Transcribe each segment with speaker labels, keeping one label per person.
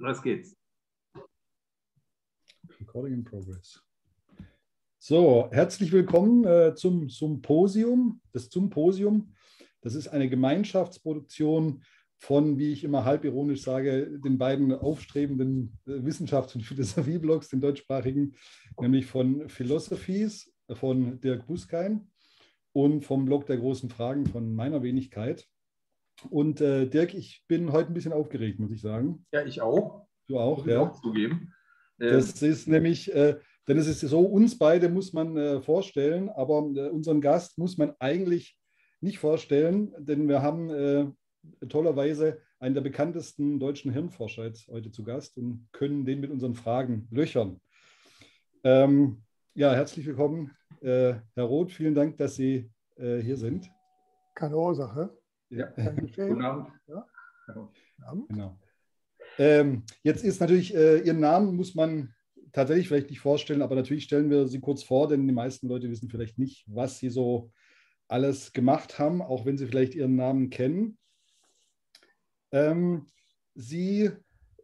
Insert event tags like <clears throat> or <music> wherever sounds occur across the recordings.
Speaker 1: Los geht's.
Speaker 2: Recording in progress. So, herzlich willkommen äh, zum Symposium. Das Symposium, das ist eine Gemeinschaftsproduktion von, wie ich immer halbironisch sage, den beiden aufstrebenden äh, Wissenschafts- und <laughs> Philosophieblogs, den deutschsprachigen, nämlich von Philosophies von Dirk Buskein und vom Blog der großen Fragen von meiner Wenigkeit. Und äh, Dirk, ich bin heute ein bisschen aufgeregt, muss ich sagen.
Speaker 1: Ja, ich auch.
Speaker 2: Du auch, ja.
Speaker 1: Auch zugeben.
Speaker 2: Das ähm, ist nämlich, äh, denn es ist so, uns beide muss man äh, vorstellen, aber äh, unseren Gast muss man eigentlich nicht vorstellen, denn wir haben äh, tollerweise einen der bekanntesten deutschen Hirnforscher jetzt heute zu Gast und können den mit unseren Fragen löchern. Ähm, ja, herzlich willkommen, äh, Herr Roth. Vielen Dank, dass Sie äh, hier sind.
Speaker 3: Keine Ursache.
Speaker 1: Ja, guten Abend. Ja.
Speaker 2: Genau. Ähm, jetzt ist natürlich, äh, Ihren Namen muss man tatsächlich vielleicht nicht vorstellen, aber natürlich stellen wir Sie kurz vor, denn die meisten Leute wissen vielleicht nicht, was Sie so alles gemacht haben, auch wenn Sie vielleicht Ihren Namen kennen. Ähm, Sie,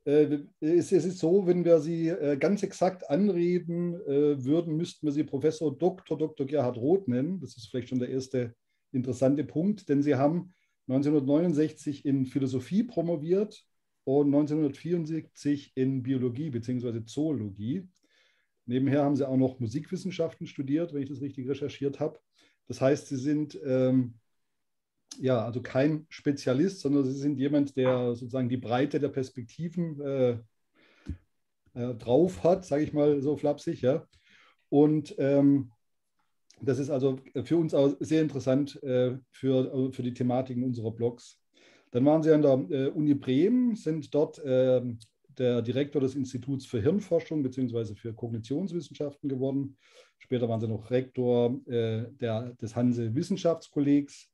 Speaker 2: äh, es, es, ist so, wenn wir Sie äh, ganz exakt anreden äh, würden, müssten wir Sie Professor Dr. Dr. Gerhard Roth nennen. Das ist vielleicht schon der erste interessante Punkt, denn Sie haben 1969 in Philosophie promoviert und 1974 in Biologie bzw. Zoologie. Nebenher haben Sie auch noch Musikwissenschaften studiert, wenn ich das richtig recherchiert habe. Das heißt, Sie sind ähm, ja also kein Spezialist, sondern Sie sind jemand, der sozusagen die Breite der Perspektiven äh, äh, drauf hat, sage ich mal so flapsig. Ja. Und ähm, das ist also für uns auch sehr interessant äh, für, für die Thematiken unserer Blogs. Dann waren Sie an der äh, Uni Bremen, sind dort äh, der Direktor des Instituts für Hirnforschung bzw. für Kognitionswissenschaften geworden. Später waren Sie noch Rektor äh, der, des Hanse Wissenschaftskollegs,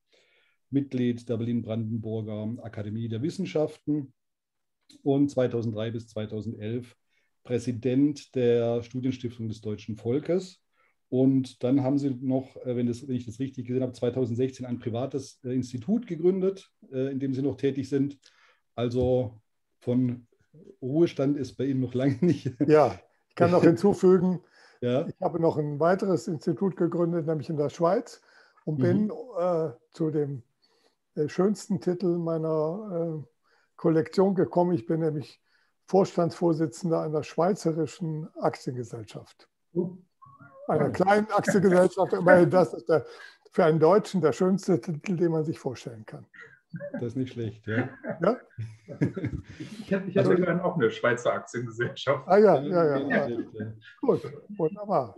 Speaker 2: Mitglied der Berlin-Brandenburger Akademie der Wissenschaften und 2003 bis 2011 Präsident der Studienstiftung des Deutschen Volkes. Und dann haben sie noch, äh, wenn, das, wenn ich das richtig gesehen habe, 2016 ein privates äh, Institut gegründet, äh, in dem sie noch tätig sind. Also von Ruhestand ist bei Ihnen noch lange <laughs> nicht.
Speaker 3: Ja, ich kann noch <laughs> hinzufügen, ja. ich habe noch ein weiteres Institut gegründet, nämlich in der Schweiz und bin mhm. äh, zu dem äh, schönsten Titel meiner äh, Kollektion gekommen. Ich bin nämlich Vorstandsvorsitzender einer schweizerischen Aktiengesellschaft. Mhm einer kleinen Aktiengesellschaft. <laughs> Immerhin, das ist der, für einen Deutschen der schönste Titel, den man sich vorstellen kann.
Speaker 2: Das ist nicht schlecht, ja.
Speaker 1: ja? Ich hätte, ich hätte also, gerne auch eine Schweizer Aktiengesellschaft.
Speaker 3: Ah ja, ja, ja. ja. Gut, wunderbar.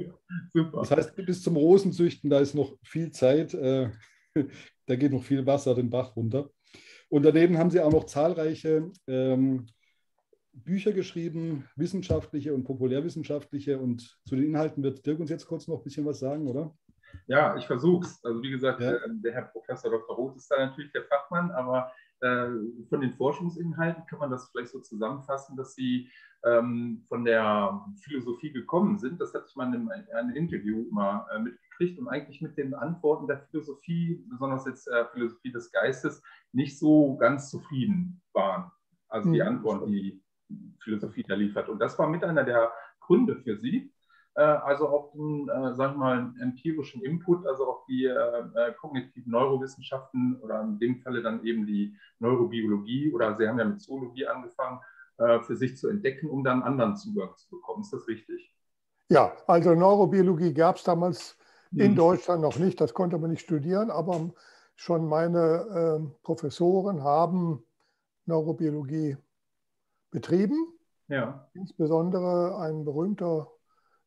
Speaker 2: Super. Das heißt, bis zum Rosenzüchten, da ist noch viel Zeit. Äh, <laughs> da geht noch viel Wasser den Bach runter. Und daneben haben Sie auch noch zahlreiche ähm, Bücher geschrieben, wissenschaftliche und populärwissenschaftliche. Und zu den Inhalten wird Dirk uns jetzt kurz noch ein bisschen was sagen, oder?
Speaker 1: Ja, ich versuche es. Also wie gesagt, ja. Äh, der Herr Professor Dr. Roth ist da natürlich der Fachmann, aber äh, von den Forschungsinhalten kann man das vielleicht so zusammenfassen, dass Sie ähm, von der Philosophie gekommen sind. Das hatte ich mal in einem Interview mal äh, mitgekriegt und eigentlich mit den Antworten der Philosophie, besonders jetzt äh, Philosophie des Geistes, nicht so ganz zufrieden waren. Also die mhm. Antworten, die Philosophie da liefert. Und das war mit einer der Gründe für sie. Äh, also auch den, äh, wir mal, empirischen Input, also auch die äh, kognitiven Neurowissenschaften oder in dem Falle dann eben die Neurobiologie oder Sie haben ja mit Zoologie angefangen, für sich zu entdecken, um dann anderen Zugang zu bekommen. Ist das richtig?
Speaker 3: Ja, also Neurobiologie gab es damals in hm. Deutschland noch nicht, das konnte man nicht studieren, aber schon meine äh, Professoren haben Neurobiologie betrieben. Ja. Insbesondere ein berühmter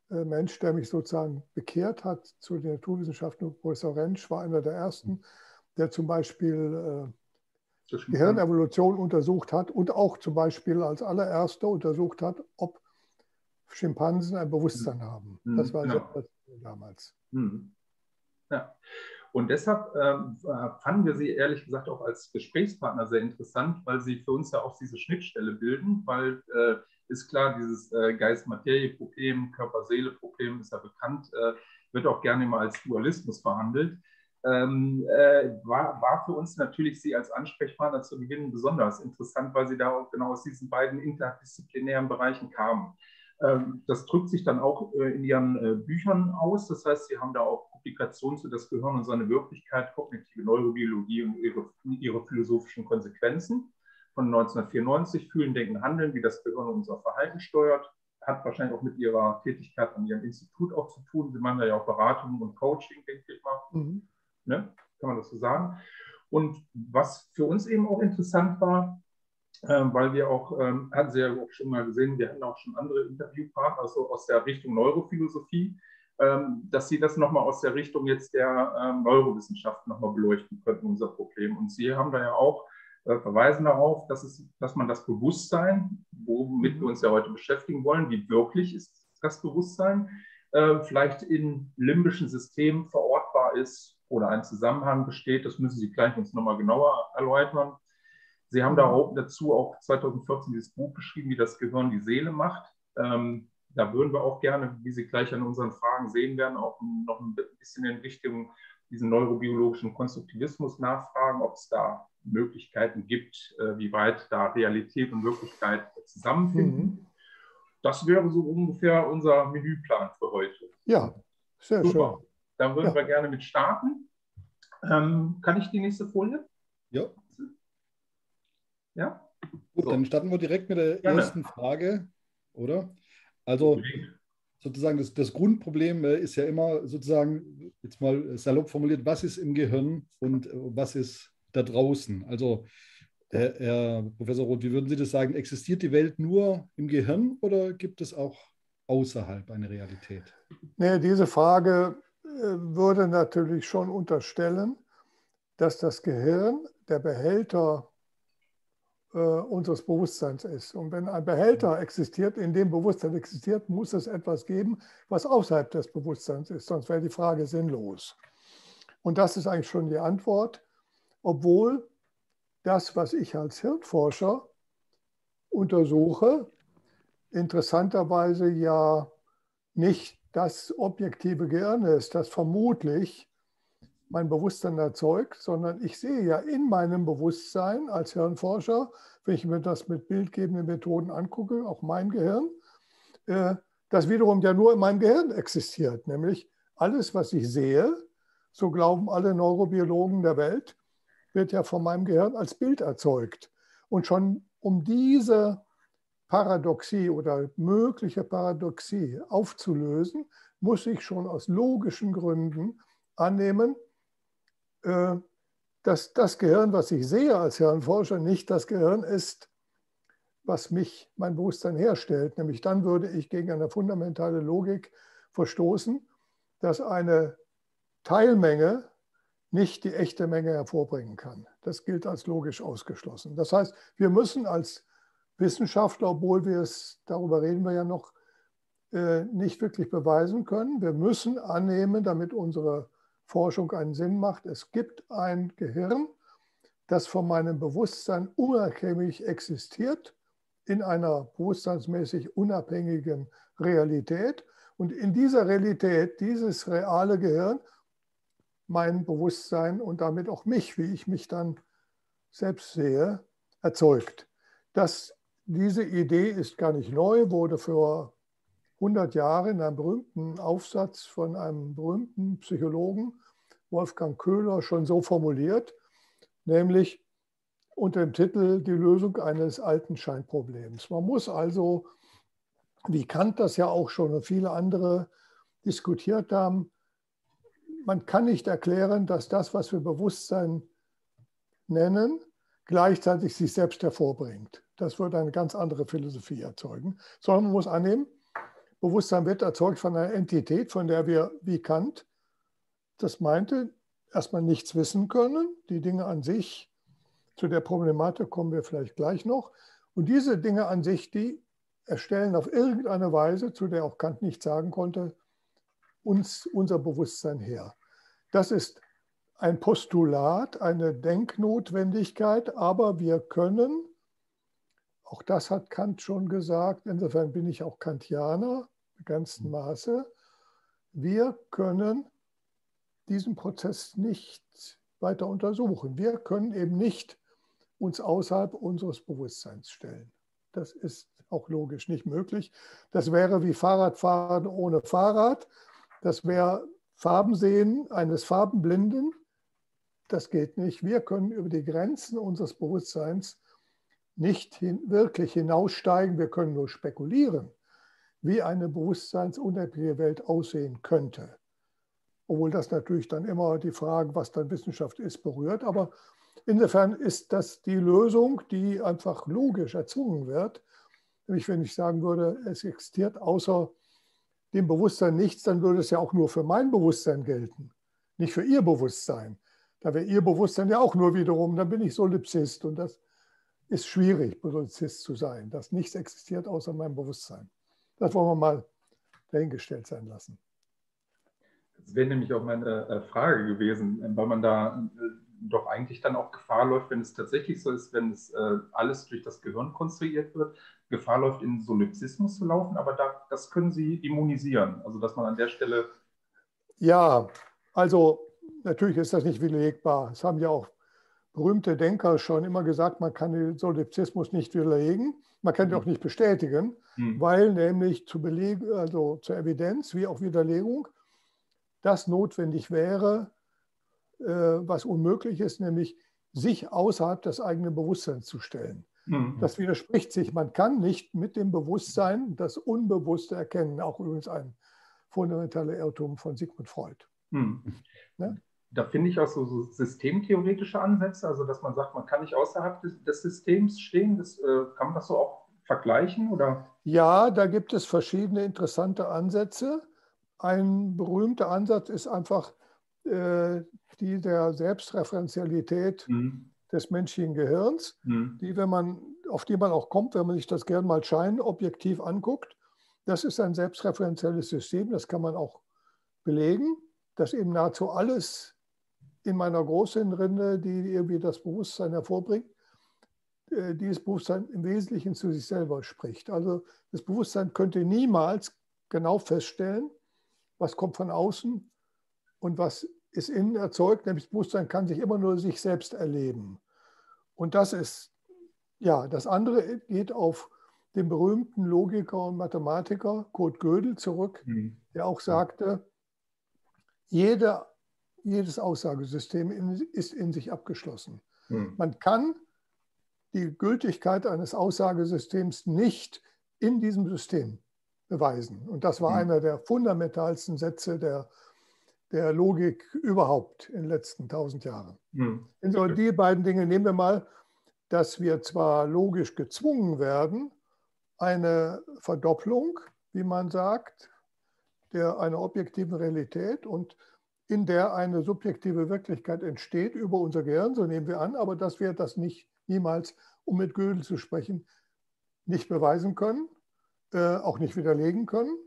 Speaker 3: äh, Mensch, der mich sozusagen bekehrt hat zu den Naturwissenschaften, Professor Rentsch, war einer der ersten, der zum Beispiel äh, Gehirnevolution untersucht hat und auch zum Beispiel als allererster untersucht hat, ob Schimpansen ein Bewusstsein mhm. haben. Das war genau. sehr damals. Mhm.
Speaker 1: Ja. Und deshalb ähm, äh, fanden wir sie ehrlich gesagt auch als Gesprächspartner sehr interessant, weil sie für uns ja auch diese Schnittstelle bilden, weil äh, ist klar, dieses äh, Geist-Materie-Problem, Körper-Seele-Problem ist ja bekannt, äh, wird auch gerne immer als Dualismus behandelt. ähm, äh, war, war für uns natürlich Sie als Ansprechpartner zu gewinnen besonders interessant, weil Sie da auch genau aus diesen beiden interdisziplinären Bereichen kamen. Ähm, das drückt sich dann auch äh, in Ihren äh, Büchern aus. Das heißt, Sie haben da auch Publikationen zu das Gehirn und seine Wirklichkeit, kognitive Neurobiologie und ihre, ihre philosophischen Konsequenzen von 1994, Fühlen, Denken, Handeln, wie das Gehirn unser Verhalten steuert. Hat wahrscheinlich auch mit Ihrer Tätigkeit an Ihrem Institut auch zu tun. Sie machen da ja auch Beratung und Coaching, denke ich mal. Mhm. Ne? Kann man das so sagen? Und was für uns eben auch interessant war, ähm, weil wir auch, ähm, hatten Sie ja auch schon mal gesehen, wir hatten auch schon andere Interviewpartner, also aus der Richtung Neurophilosophie, dass Sie das nochmal aus der Richtung jetzt der ähm, Neurowissenschaft nochmal beleuchten könnten, unser Problem. Und Sie haben da ja auch äh, verweisen darauf, dass, es, dass man das Bewusstsein, womit wir uns ja heute beschäftigen wollen, wie wirklich ist das Bewusstsein, äh, vielleicht in limbischen Systemen verortbar ist oder ein Zusammenhang besteht. Das müssen Sie gleich uns nochmal genauer erläutern. Sie haben dazu auch 2014 dieses Buch geschrieben, wie das Gehirn die Seele macht. Ähm, da würden wir auch gerne, wie Sie gleich an unseren Fragen sehen werden, auch noch ein bisschen in Richtung diesen neurobiologischen Konstruktivismus nachfragen, ob es da Möglichkeiten gibt, äh, wie weit da Realität und Wirklichkeit zusammenfinden. Mhm. Das wäre so ungefähr unser Menüplan für heute.
Speaker 3: Ja, sehr Super. schön.
Speaker 1: Dann würden ja. wir gerne mit starten. Ähm, kann ich die nächste Folie?
Speaker 2: Ja. Ja? Gut, so. dann starten wir direkt mit der gerne. ersten Frage, oder? Also sozusagen das, das Grundproblem äh, ist ja immer sozusagen, jetzt mal salopp formuliert, was ist im Gehirn und äh, was ist da draußen? Also Herr, Herr Professor Roth, wie würden Sie das sagen? Existiert die Welt nur im Gehirn oder gibt es auch außerhalb eine Realität?
Speaker 3: Nee, diese Frage äh, würde natürlich schon unterstellen, dass das Gehirn der Behälter äh, unseres Bewusstseins ist. Und wenn ein Behälter existiert, in dem Bewusstsein existiert, muss es etwas geben, was außerhalb des Bewusstseins ist, sonst wäre die Frage sinnlos. Und das ist eigentlich schon die Antwort, obwohl das, was ich als Hirnforscher untersuche, interessanterweise ja nicht das objektive Gehirn ist, das vermutlich mein Bewusstsein erzeugt, sondern ich sehe ja in meinem Bewusstsein als Hirnforscher, wenn ich mir das mit bildgebenden Methoden angucke, auch mein Gehirn, äh, das wiederum ja nur in meinem Gehirn existiert, nämlich alles, was ich sehe, so glauben alle Neurobiologen der Welt, wird ja von meinem Gehirn als Bild erzeugt. Und schon um diese Paradoxie oder mögliche Paradoxie aufzulösen, muss ich schon aus logischen Gründen annehmen, dass das Gehirn, was ich sehe als Hirnforscher, nicht das Gehirn ist, was mich, mein Bewusstsein herstellt. Nämlich dann würde ich gegen eine fundamentale Logik verstoßen, dass eine Teilmenge nicht die echte Menge hervorbringen kann. Das gilt als logisch ausgeschlossen. Das heißt, wir müssen als Wissenschaftler, obwohl wir es, darüber reden wir ja noch, äh, nicht wirklich beweisen können, wir müssen annehmen, damit unsere Forschung einen Sinn macht. Es gibt ein Gehirn, das von meinem Bewusstsein unabhängig existiert, in einer bewusstseinsmäßig unabhängigen Realität. Und in dieser Realität, dieses reale Gehirn, mein Bewusstsein und damit auch mich, wie ich mich dann selbst sehe, erzeugt. Das, diese Idee ist gar nicht neu, wurde vor 100 Jahre in einem berühmten Aufsatz von einem berühmten Psychologen, Wolfgang Köhler, schon so formuliert, nämlich unter dem Titel Die Lösung eines alten Scheinproblems. Man muss also, wie Kant das ja auch schon und viele andere diskutiert haben, man kann nicht erklären, dass das, was wir Bewusstsein nennen, gleichzeitig sich selbst hervorbringt. Das würde eine ganz andere Philosophie erzeugen, sondern man muss annehmen, Bewusstsein wird erzeugt von einer Entität, von der wir, wie Kant das meinte, erstmal nichts wissen können. Die Dinge an sich, zu der Problematik kommen wir vielleicht gleich noch. Und diese Dinge an sich, die erstellen auf irgendeine Weise, zu der auch Kant nichts sagen konnte, uns unser Bewusstsein her. Das ist ein Postulat, eine Denknotwendigkeit, aber wir können, auch das hat Kant schon gesagt, insofern bin ich auch Kantianer, begrenzten Maße. Wir können diesen Prozess nicht weiter untersuchen. Wir können eben nicht uns außerhalb unseres Bewusstseins stellen. Das ist auch logisch nicht möglich. Das wäre wie Fahrradfahren ohne Fahrrad. Das wäre Farbensehen eines Farbenblinden. Das geht nicht. Wir können über die Grenzen unseres Bewusstseins nicht hin, wirklich hinaussteigen. Wir können nur spekulieren, wie eine bewusstseinsunabhängige Welt aussehen könnte. Obwohl das natürlich dann immer die Frage, was dann Wissenschaft ist, berührt. Aber insofern ist das die Lösung, die einfach logisch erzwungen wird. Nämlich wenn ich sagen würde, es existiert außer dem Bewusstsein nichts, dann würde es ja auch nur für mein Bewusstsein gelten, nicht für Ihr Bewusstsein. Da wäre Ihr Bewusstsein ja auch nur wiederum, dann bin ich Solipsist und das ist schwierig, Solipsist zu sein, dass nichts existiert außer meinem Bewusstsein. Das wollen wir mal dahingestellt sein lassen.
Speaker 1: Das wäre nämlich auch meine äh, Frage gewesen, weil man da äh, doch eigentlich dann auch Gefahr läuft, wenn es tatsächlich so ist, wenn es äh, alles durch das Gehirn konstruiert wird, Gefahr läuft, in Solipsismus zu laufen, aber da, das können Sie immunisieren. Also dass man an der Stelle.
Speaker 3: Ja, also natürlich ist das nicht widerlegbar. Es haben ja auch berühmte Denker schon immer gesagt, man kann den Solipsismus nicht widerlegen, man kann ihn auch nicht bestätigen, hm. weil nämlich zu Belegen, also zur Evidenz wie auch Widerlegung, das notwendig wäre, äh, was unmöglich ist, nämlich sich außerhalb des eigenen Bewusstseins zu stellen. Mhm. Das widerspricht sich. Man kann nicht mit dem Bewusstsein das Unbewusste erkennen, auch übrigens ein fundamentaler Irrtum von Sigmund Freud. Mhm.
Speaker 1: Ne? Da finde ich auch so, so, systemtheoretische Ansätze, also dass man sagt, man kann nicht außerhalb des, des Systems stehen. Das, äh, kann man das so auch vergleichen? Oder?
Speaker 3: Ja, da gibt es verschiedene interessante Ansätze. Ein berühmter Ansatz ist einfach äh, die der Selbstreferenzialität mhm des menschlichen Gehirns, mhm. die, wenn man, auf die man auch kommt, wenn man sich das gerne mal scheinobjektiv anguckt. Das ist ein selbstreferenzielles System, das kann man auch belegen, dass eben nahezu alles in meiner Großhirnrinde, die irgendwie das Bewusstsein hervorbringt, äh, dieses Bewusstsein im Wesentlichen zu sich selber spricht. Also das Bewusstsein könnte niemals genau feststellen, was kommt von außen und was ist innen erzeugt, nämlich das Bewusstsein kann sich immer nur sich selbst erleben. Und das ist, ja, das andere geht auf den berühmten Logiker und Mathematiker Kurt Gödel zurück, mhm. der auch sagte, jede, jedes Aussagesystem in, ist in sich abgeschlossen. Mhm. Man kann die Gültigkeit eines Aussagesystems nicht in diesem System beweisen. Und das war mhm. einer der fundamentalsten Sätze der der Logik überhaupt in den letzten tausend Jahren. Mhm. Also die beiden Dinge nehmen wir mal, dass wir zwar logisch gezwungen werden, eine Verdopplung, wie man sagt, der einer objektiven Realität und in der eine subjektive Wirklichkeit entsteht über unser Gehirn, so nehmen wir an, aber dass wir das nicht niemals, um mit Gödel zu sprechen, nicht beweisen können, äh, auch nicht widerlegen können,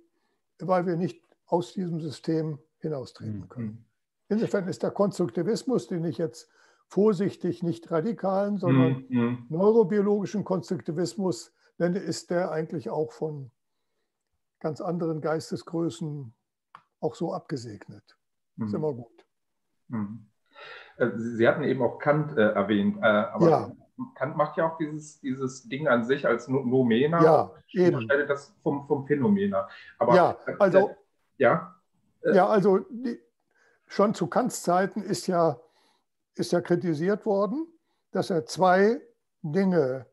Speaker 3: weil wir nicht aus diesem System hinaustreten mhm. können. Insofern ist der Konstruktivismus, den ich jetzt vorsichtig nicht radikalen, sondern mhm. neurobiologischen Konstruktivismus nenne, ist der eigentlich auch von ganz anderen Geistesgrößen auch so abgesegnet. Mhm. Ist immer gut.
Speaker 1: Mhm. Äh, Sie hatten eben auch Kant äh, erwähnt, äh, aber ja. Kant macht ja auch dieses, dieses Ding an sich als Nomena.
Speaker 3: Ja,
Speaker 1: eben. unterscheidet das vom, vom Phänomena.
Speaker 3: Aber, ja, also, ja. Äh, ja, also die, schon zu Kants Zeiten ist ja, ist ja kritisiert worden, dass er zwei Dinge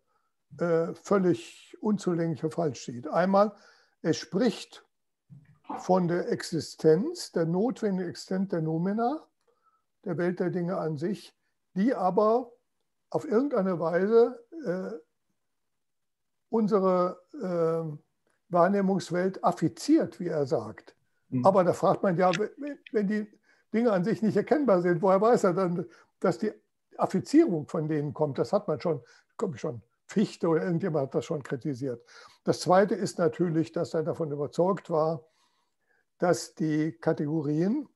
Speaker 3: äh, völlig unzulänglich falsch sieht. Einmal, er spricht von der Existenz, der notwendigen Existenz der Nomina, der Welt der Dinge an sich, die aber auf irgendeine Weise äh, unsere äh, Wahrnehmungswelt affiziert, wie er sagt. Mhm. Aber da fragt man ja, wenn die Dinge an sich nicht erkennbar sind, woher weiß er dann, dass die Affizierung von denen kommt? Das hat man schon, kommt schon. Fichte oder irgendjemand hat das schon kritisiert. Das Zweite ist natürlich, dass er davon überzeugt war, dass die Kategorien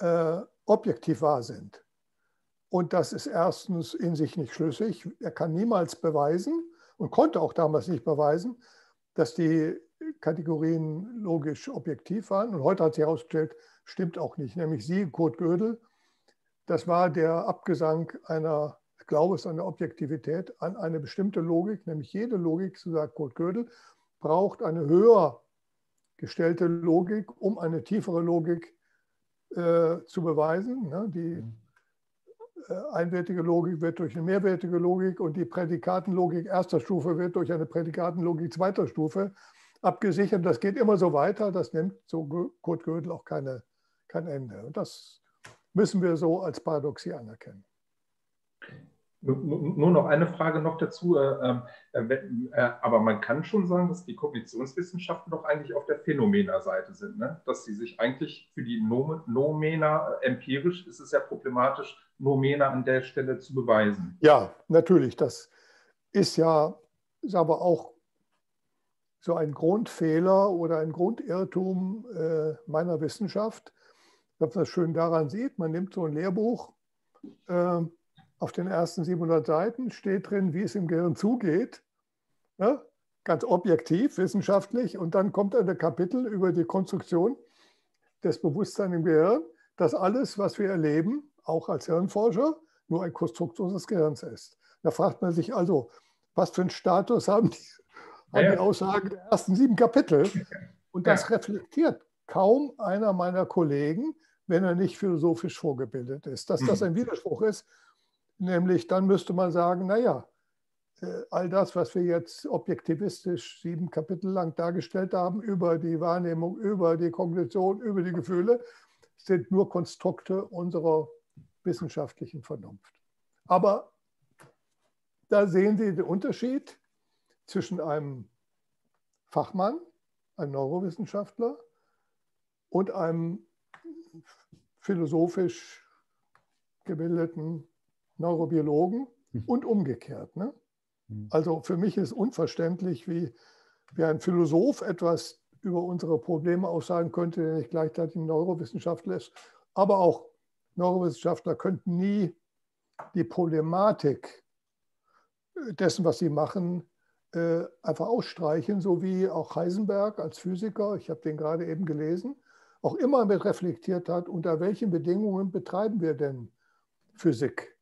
Speaker 3: äh, objektiv wahr sind. Und das ist erstens in sich nicht schlüssig. Er kann niemals beweisen und konnte auch damals nicht beweisen, dass die Kategorien logisch objektiv waren. Und heute hat sich herausgestellt, stimmt auch nicht. Nämlich Sie, Kurt Gödel, das war der Abgesang einer Glaubens an der Objektivität, an eine bestimmte Logik, nämlich jede Logik, so sagt Kurt Gödel, braucht eine höher gestellte Logik, um eine tiefere Logik äh, zu beweisen. Ne? Die mhm. Einwertige Logik wird durch eine mehrwertige Logik und die Prädikatenlogik erster Stufe wird durch eine Prädikatenlogik zweiter Stufe abgesichert. Das geht immer so weiter. Das nimmt so Kurt Gödel auch keine, kein Ende. Und das müssen wir so als Paradoxie anerkennen.
Speaker 1: Nur noch eine Frage noch dazu. Äh, äh, äh, aber man kann schon sagen, dass die Kognitionswissenschaften doch eigentlich auf der Phänomenerseite sind. Ne? Dass sie sich eigentlich für die Nomena, empirisch ist es ja problematisch, Nomena an der Stelle zu beweisen.
Speaker 3: Ja, natürlich. Das ist ja ist aber auch so ein Grundfehler oder ein Grundirrtum meiner Wissenschaft. Was man schön daran sieht, man nimmt so ein Lehrbuch, auf den ersten 700 Seiten steht drin, wie es im Gehirn zugeht. Ja, ganz objektiv, wissenschaftlich. Und dann kommt ein Kapitel über die Konstruktion des Bewusstseins im Gehirn, dass alles, was wir erleben, auch als Hirnforscher, nur ein Konstrukt unseres Gehirns ist. Da fragt man sich also, was für einen Status haben die, haben ja. die Aussagen der ersten sieben Kapitel? Und das ja. reflektiert kaum einer meiner Kollegen, wenn er nicht philosophisch vorgebildet ist. Dass das mhm. ein Widerspruch ist, Nämlich dann müsste man sagen, naja, äh, all das, was wir jetzt objektivistisch sieben Kapitel lang dargestellt haben, über die Wahrnehmung, über die Kognition, über die Gefühle, sind nur Konstrukte unserer wissenschaftlichen Vernunft. Aber da sehen Sie den Unterschied zwischen einem Fachmann, einem Neurowissenschaftler und einem philosophisch gebildeten Neurobiologen hm. und umgekehrt. Ne? Hm. Also für mich ist unverständlich, wie, wie ein Philosoph etwas über unsere Probleme aussagen könnte, der nicht gleichzeitig ein Neurowissenschaftler ist. Aber auch Neurowissenschaftler könnten nie die Problematik dessen, was sie machen, äh, einfach ausstreichen, so wie auch Heisenberg als Physiker, ich habe den gerade eben gelesen, auch immer mit reflektiert hat, unter welchen Bedingungen betreiben wir denn Physik?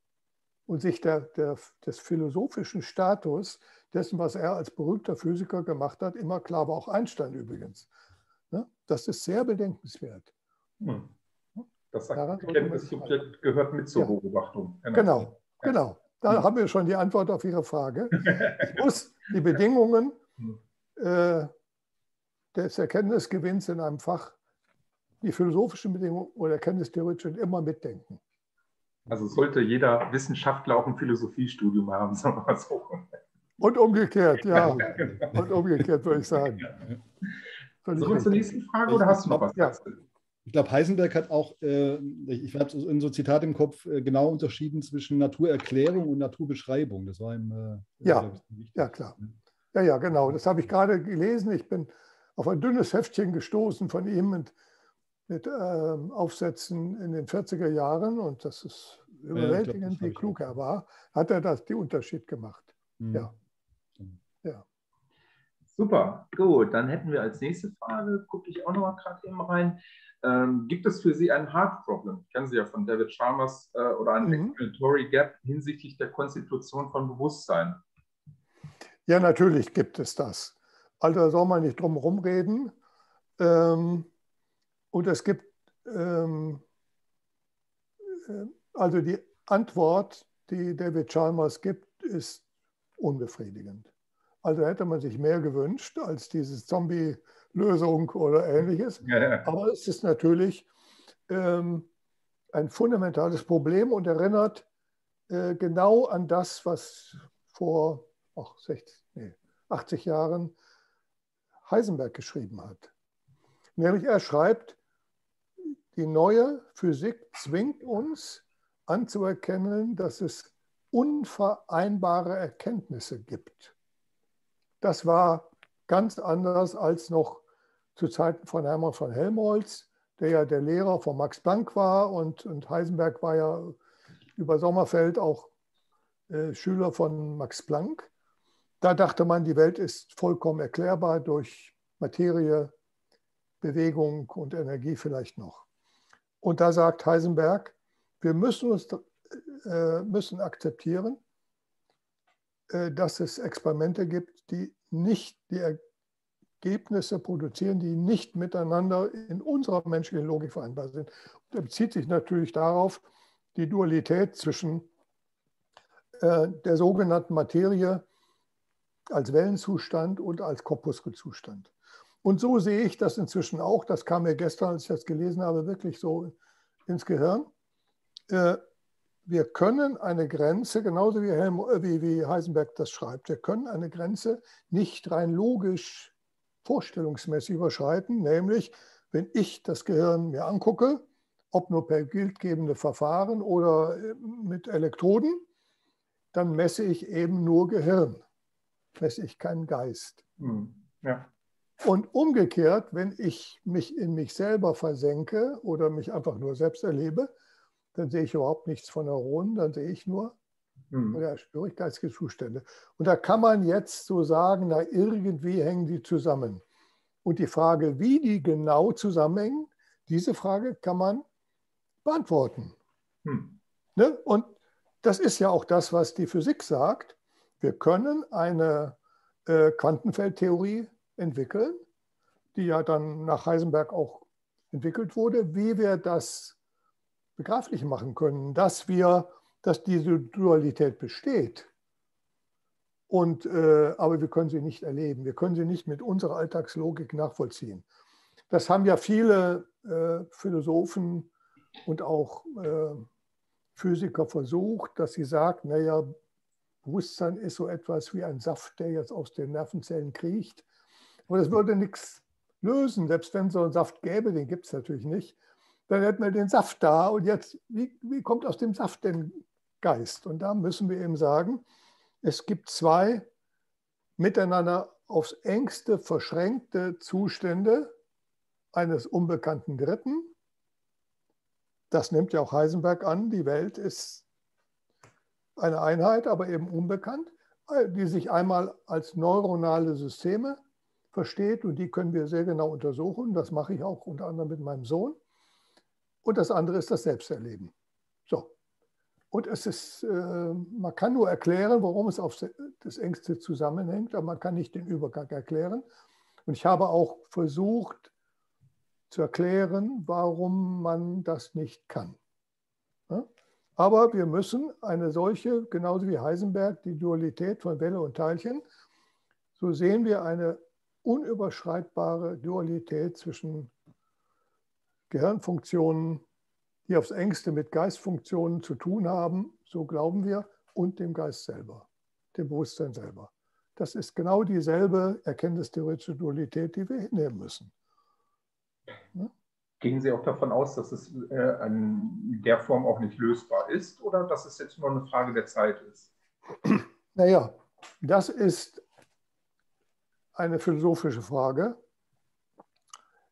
Speaker 3: und sich der, der, des philosophischen Status dessen, was er als berühmter Physiker gemacht hat, immer klar war, auch Einstein übrigens. Ne? Das ist sehr bedenkenswert. Hm.
Speaker 1: Das Erkenntnissubjekt gehört mit zur ja. Beobachtung.
Speaker 3: Genau, genau. genau. Da hm. haben wir schon die Antwort auf Ihre Frage. <laughs> Es muss die Bedingungen hm. äh, des Erkenntnisgewinns in einem Fach, die philosophischen Bedingungen oder erkenntnistheoretischen immer mitdenken.
Speaker 1: Also sollte jeder Wissenschaftler auch ein Philosophiestudium haben, <laughs> sagen wir mal so.
Speaker 3: Und umgekehrt, ja. <laughs> Und umgekehrt würde ich sagen.
Speaker 1: Sollen wir zur nächsten Frage oder hast du noch was? Ja.
Speaker 2: Ich glaube, Heisenberg hat auch, äh, ich habe in so Zitat im Kopf, äh, genau unterschieden zwischen Naturerklärung und Naturbeschreibung. Das war ihm. Äh,
Speaker 3: ja, ja, klar. Ja, ja, genau. Das habe ich gerade gelesen. Ich bin auf ein dünnes Heftchen gestoßen von ihm und mit ähm, Aufsätzen in den 40er Jahren und das ist überwältigend, ja, wie klug er war, hat er das, die Unterschied gemacht. Mhm. Ja.
Speaker 1: ja. Super, gut. Dann hätten wir als nächste Frage, gucke ich auch noch mal gerade eben rein. Ähm, gibt es für Sie ein Hard Problem? Kennen Sie ja von David Chalmers äh, oder ein mhm. Explanatory Gap hinsichtlich der Konstitution von Bewusstsein?
Speaker 3: Ja, natürlich gibt es das. Also da soll man nicht drum herum reden. Ähm, und es gibt ähm, äh, also die Antwort, die David Chalmers gibt, ist unbefriedigend. Also hätte man sich mehr gewünscht als diese Zombie-Lösung oder ähnliches. Ja, ja. Aber es ist natürlich ähm, ein fundamentales Problem und erinnert äh, genau an das, was vor ach, 60, nee, 80 Jahren Heisenberg geschrieben hat. Nämlich er schreibt, die neue Physik zwingt uns anzuerkennen, dass es unvereinbare Erkenntnisse gibt. Das war ganz anders als noch zu Zeiten von Hermann von Helmholtz, der ja der Lehrer von Max Planck war und, und Heisenberg war ja über Sommerfeld auch äh, Schüler von Max Planck. Da dachte man, die Welt ist vollkommen erklärbar durch Materie, Bewegung und Energie vielleicht noch. Und da sagt Heisenberg, wir müssen, uns, äh, müssen akzeptieren, äh, dass es Experimente gibt, die nicht die Ergebnisse produzieren, die nicht miteinander in unserer menschlichen Logik vereinbar sind. Und er bezieht sich natürlich darauf, die Dualität zwischen äh, der sogenannten Materie als Wellenzustand und als Korpuskelzustand. Und so sehe ich das inzwischen auch. Das kam mir gestern, als ich das gelesen habe, wirklich so ins Gehirn. Äh, wir können eine Grenze, genauso wie, Helm, äh, wie, wie Heisenberg das schreibt, wir können eine Grenze nicht rein logisch vorstellungsmäßig überschreiten, nämlich wenn ich das Gehirn mir angucke, ob nur per bildgebende Verfahren oder äh, mit Elektroden, dann messe ich eben nur Gehirn, messe ich keinen Geist. Hm. Ja. Und umgekehrt, wenn ich mich in mich selber versenke oder mich einfach nur selbst erlebe, dann sehe ich überhaupt nichts von Neuronen, dann sehe ich nur hm. oder spüre ich geistige Zustände. Und da kann man jetzt so sagen, na irgendwie hängen die zusammen. Und die Frage, wie die genau zusammenhängen, diese Frage kann man beantworten. Hm. Ne? Und das ist ja auch das, was die Physik sagt. Wir können eine äh, Quantenfeldtheorie entwickeln, die ja dann nach Heisenberg auch entwickelt wurde, wie wir das begreiflich machen können, dass wir, dass diese Dualität besteht. Und, äh, aber wir können sie nicht erleben. Wir können sie nicht mit unserer Alltagslogik nachvollziehen. Das haben ja viele äh, Philosophen und auch äh, Physiker versucht, dass sie sagt, naja, Bewusstsein ist so etwas wie ein Saft, der jetzt aus den Nervenzellen kriecht. Aber das würde nichts lösen, selbst wenn es so einen Saft gäbe, den gibt es natürlich nicht. Dann hätten wir den Saft da und jetzt, wie, wie kommt aus dem Saft denn Geist? Und da müssen wir eben sagen, es gibt zwei miteinander aufs engste verschränkte Zustände eines unbekannten Dritten das nimmt ja auch Heisenberg an, die Welt ist eine Einheit, aber eben unbekannt, die sich einmal als neuronale Systeme versteht und die können wir sehr genau untersuchen. Das mache ich auch unter anderem mit meinem Sohn. Und das andere ist das Selbsterleben. So. Und es ist, äh, man kann nur erklären, warum es auf das engste zusammenhängt, aber man kann nicht den Übergang erklären. Und ich habe auch versucht, zu erklären, warum man das nicht kann. Aber wir müssen eine solche, genauso wie Heisenberg, die Dualität von Welle und Teilchen, so sehen wir eine unüberschreitbare Dualität zwischen Gehirnfunktionen, die aufs engste mit Geistfunktionen zu tun haben, so glauben wir, und dem Geist selber, dem Bewusstsein selber. Das ist genau dieselbe erkenntnistheoretische Dualität, die wir hinnehmen müssen.
Speaker 1: Gehen Sie auch davon aus, dass es äh, in der Form auch nicht lösbar ist oder dass es jetzt nur eine Frage der Zeit ist?
Speaker 3: Naja, das ist eine philosophische Frage,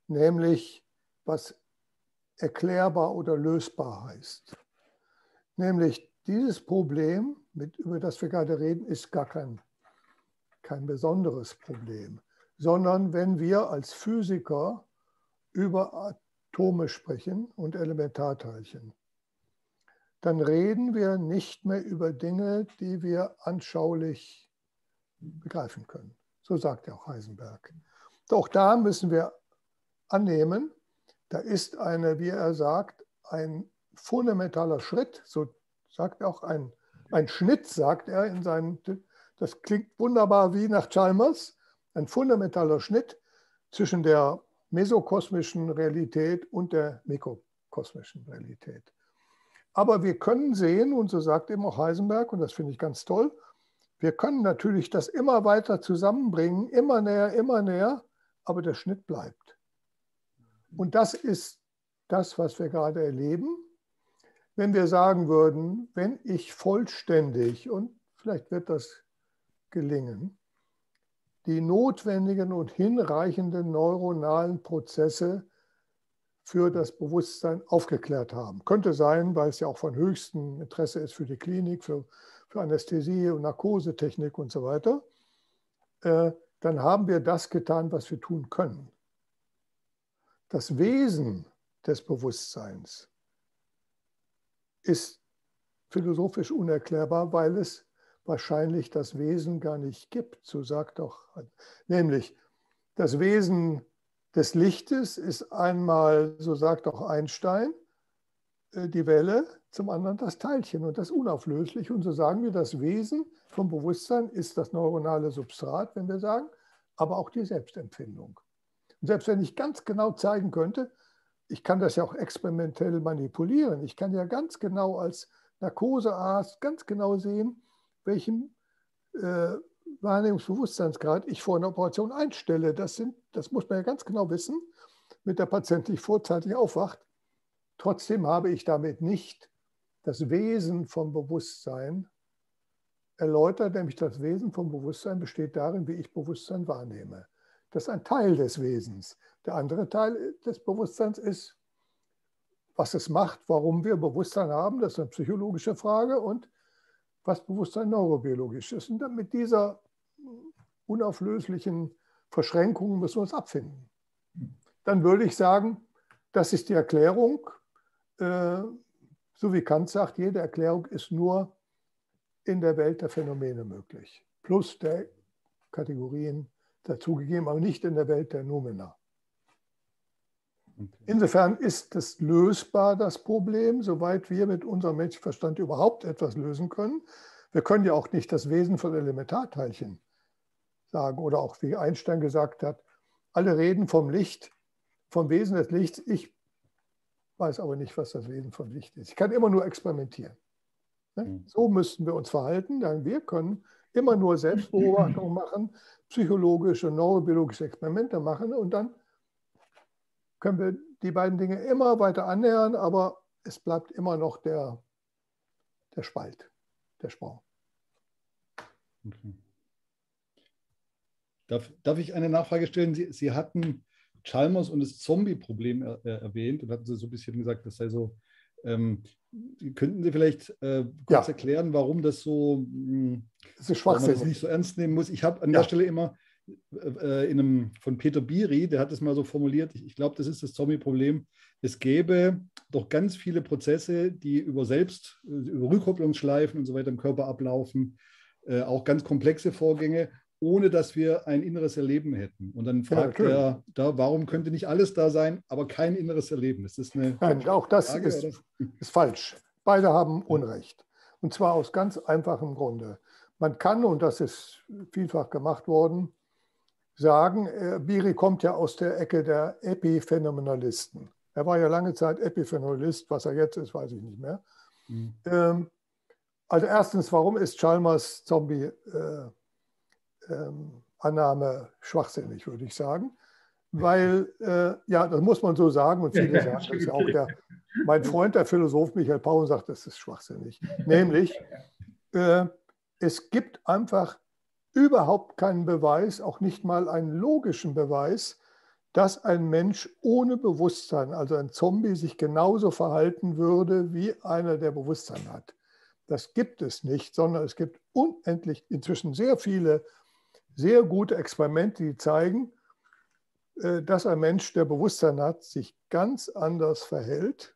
Speaker 3: nämlich was erklärbar oder lösbar heißt. Nämlich dieses Problem, mit, über das wir gerade reden, ist gar kein, kein besonderes Problem, sondern wenn wir als Physiker über Atome sprechen und Elementarteilchen, dann reden wir nicht mehr über Dinge, die wir anschaulich begreifen können. So sagt ja auch Heisenberg. Doch da müssen wir annehmen, da ist eine, wie er sagt, ein fundamentaler Schritt, so sagt er auch ein, ein Schnitt, sagt er in seinen, das klingt wunderbar wie nach Chalmers, ein fundamentaler Schnitt zwischen der mesokosmischen Realität und der mikrokosmischen Realität. Aber wir können sehen, und so sagt eben auch Heisenberg, und das finde ich ganz toll, wir können natürlich das immer weiter zusammenbringen, immer näher, immer näher, aber der Schnitt bleibt. Und das ist das, was wir gerade erleben. Wenn wir sagen würden, wenn ich vollständig, und vielleicht wird das gelingen, die notwendigen und hinreichenden neuronalen Prozesse für das Bewusstsein aufgeklärt haben. Könnte sein, weil es ja auch von höchstem Interesse ist für die Klinik, für, für Anästhesie und Narkosetechnik und so weiter. Äh, dann haben wir das getan, was wir tun können. Das Wesen des Bewusstseins ist philosophisch unerklärbar, weil es wahrscheinlich das Wesen gar nicht gibt. So sagt doch, nämlich das Wesen des Lichtes ist einmal, so sagt auch Einstein, äh, die Welle, zum anderen das Teilchen und das unauflöslich. Und so sagen wir, das Wesen vom Bewusstsein ist das neuronale Substrat, wenn wir sagen, aber auch die Selbstempfindung. Und selbst wenn ich ganz genau zeigen könnte, ich kann das ja auch experimentell manipulieren. Ich kann ja ganz genau als Narkosearzt ganz genau sehen, welchen äh, Wahrnehmungsbewusstseinsgrad ich vor einer Operation einstelle. Das, sind, das muss man ja ganz genau wissen, damit der Patient nicht vorzeitig aufwacht. Trotzdem habe ich damit nicht das Wesen vom Bewusstsein erläutert, nämlich das Wesen vom Bewusstsein besteht darin, wie ich Bewusstsein wahrnehme. Das ist ein Teil des Wesens. Der andere Teil des Bewusstseins ist, was es macht, warum wir Bewusstsein haben, das ist eine psychologische Frage, und was Bewusstsein neurobiologisch ist. Und mit dieser unauflöslichen Verschränkung müssen wir uns abfinden. Dann würde ich sagen, das ist die Erklärung. Äh, so wie Kant sagt, jede Erklärung ist nur in der Welt der Phänomene möglich. Plus der Kategorien dazugegeben, aber nicht in der Welt der Numina. Insofern ist es lösbar, das Problem, soweit wir mit unserem Menschenverstand überhaupt etwas lösen können. Wir können ja auch nicht das Wesen von Elementarteilchen sagen oder auch wie Einstein gesagt hat, alle reden vom Licht, vom Wesen des Lichts. Ich weiß aber nicht, was das Wesen von Licht ist. Ich kann immer nur experimentieren. Ne? Mhm. So müssten wir uns verhalten, denn wir können immer nur Selbstbeobachtung machen, psychologische, neurobiologische Experimente machen und dann können wir die beiden Dinge immer weiter annähern, aber es bleibt immer noch der, der Spalt, der Sprung.
Speaker 2: Okay. Darf, darf ich eine Nachfrage stellen? Sie, Sie hatten Chalmers und das Zombie-Problem er, er, erwähnt und hatten Sie so ein bisschen gesagt, das sei so. Ähm, könnten Sie vielleicht äh, kurz ja. erklären, warum das so, mh, hm, das ist man das nicht so ernst nehmen muss? Ich habe an ja. der Stelle immer äh, in einem, von Peter Biri, der hat es mal so formuliert, ich, ich glaube, das ist das Zombie-Problem. Es gäbe doch ganz viele Prozesse, die über Selbst, über Rückkopplungsschleifen und so weiter im Körper ablaufen, äh, auch ganz komplexe Vorgänge, ohne dass wir ein inneres Erleben hätten. Und dann fragt ja, er da, warum könnte nicht alles da sein, aber kein inneres Erleben? Das ist eine <laughs>
Speaker 3: Nein, auch das Frage, ist, <laughs> ist falsch. Beide haben Unrecht. Und zwar aus ganz einfachem Grunde. Man kann, und das ist vielfach gemacht worden, sagen, äh, Biri kommt ja aus der Ecke der Epiphänomenalisten. Er war ja lange Zeit Epiphänomenalist, was er jetzt ist, weiß ich nicht mehr. Mhm. Ähm, also erstens, warum ist Chalmers Zombie-Annahme äh, ähm, schwachsinnig, würde ich sagen? Weil, äh, ja, das muss man so sagen und viele sagen, das ist auch der, mein Freund, der Philosoph Michael Paul, sagt, das ist schwachsinnig. Nämlich, äh, es gibt einfach überhaupt keinen Beweis, auch nicht mal einen logischen Beweis, dass ein Mensch ohne Bewusstsein, also ein Zombie, sich genauso verhalten würde wie einer, der Bewusstsein hat. Das gibt es nicht, sondern es gibt unendlich inzwischen sehr viele sehr gute Experimente, die zeigen, äh, dass ein Mensch, der Bewusstsein hat, sich ganz anders verhält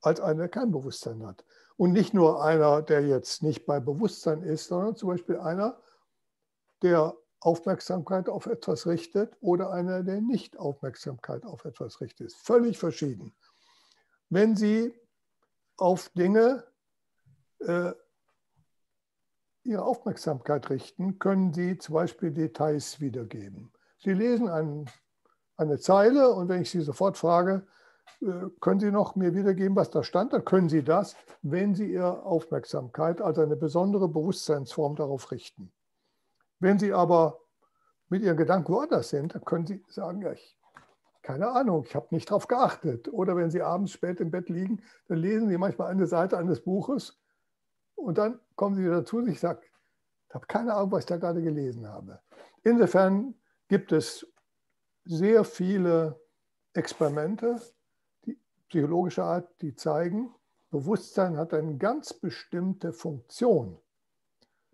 Speaker 3: als einer, der kein Bewusstsein hat. Und nicht nur einer, der jetzt nicht bei Bewusstsein ist, sondern zum Beispiel einer, der Aufmerksamkeit auf etwas richtet oder einer, der nicht Aufmerksamkeit auf etwas richtet. Völlig verschieden. Wenn Sie auf Dinge äh, Ihre Aufmerksamkeit richten, können Sie zum Beispiel Details wiedergeben. Sie lesen ein, eine Zeile und wenn ich Sie sofort frage, äh, können Sie noch mir wiedergeben, was da stand, dann können Sie das, wenn Sie Ihre Aufmerksamkeit, also eine besondere Bewusstseinsform darauf richten. Wenn Sie aber mit Ihren Gedanken woanders sind, dann können Sie sagen, ja, ich, keine Ahnung, ich habe nicht darauf geachtet. Oder wenn Sie abends spät im Bett liegen, dann lesen Sie manchmal eine Seite eines Buches und dann kommen Sie dazu und ich sage, ich habe keine Ahnung, was ich da gerade gelesen habe. Insofern gibt es sehr viele Experimente, die psychologischer Art, die zeigen, Bewusstsein hat eine ganz bestimmte Funktion.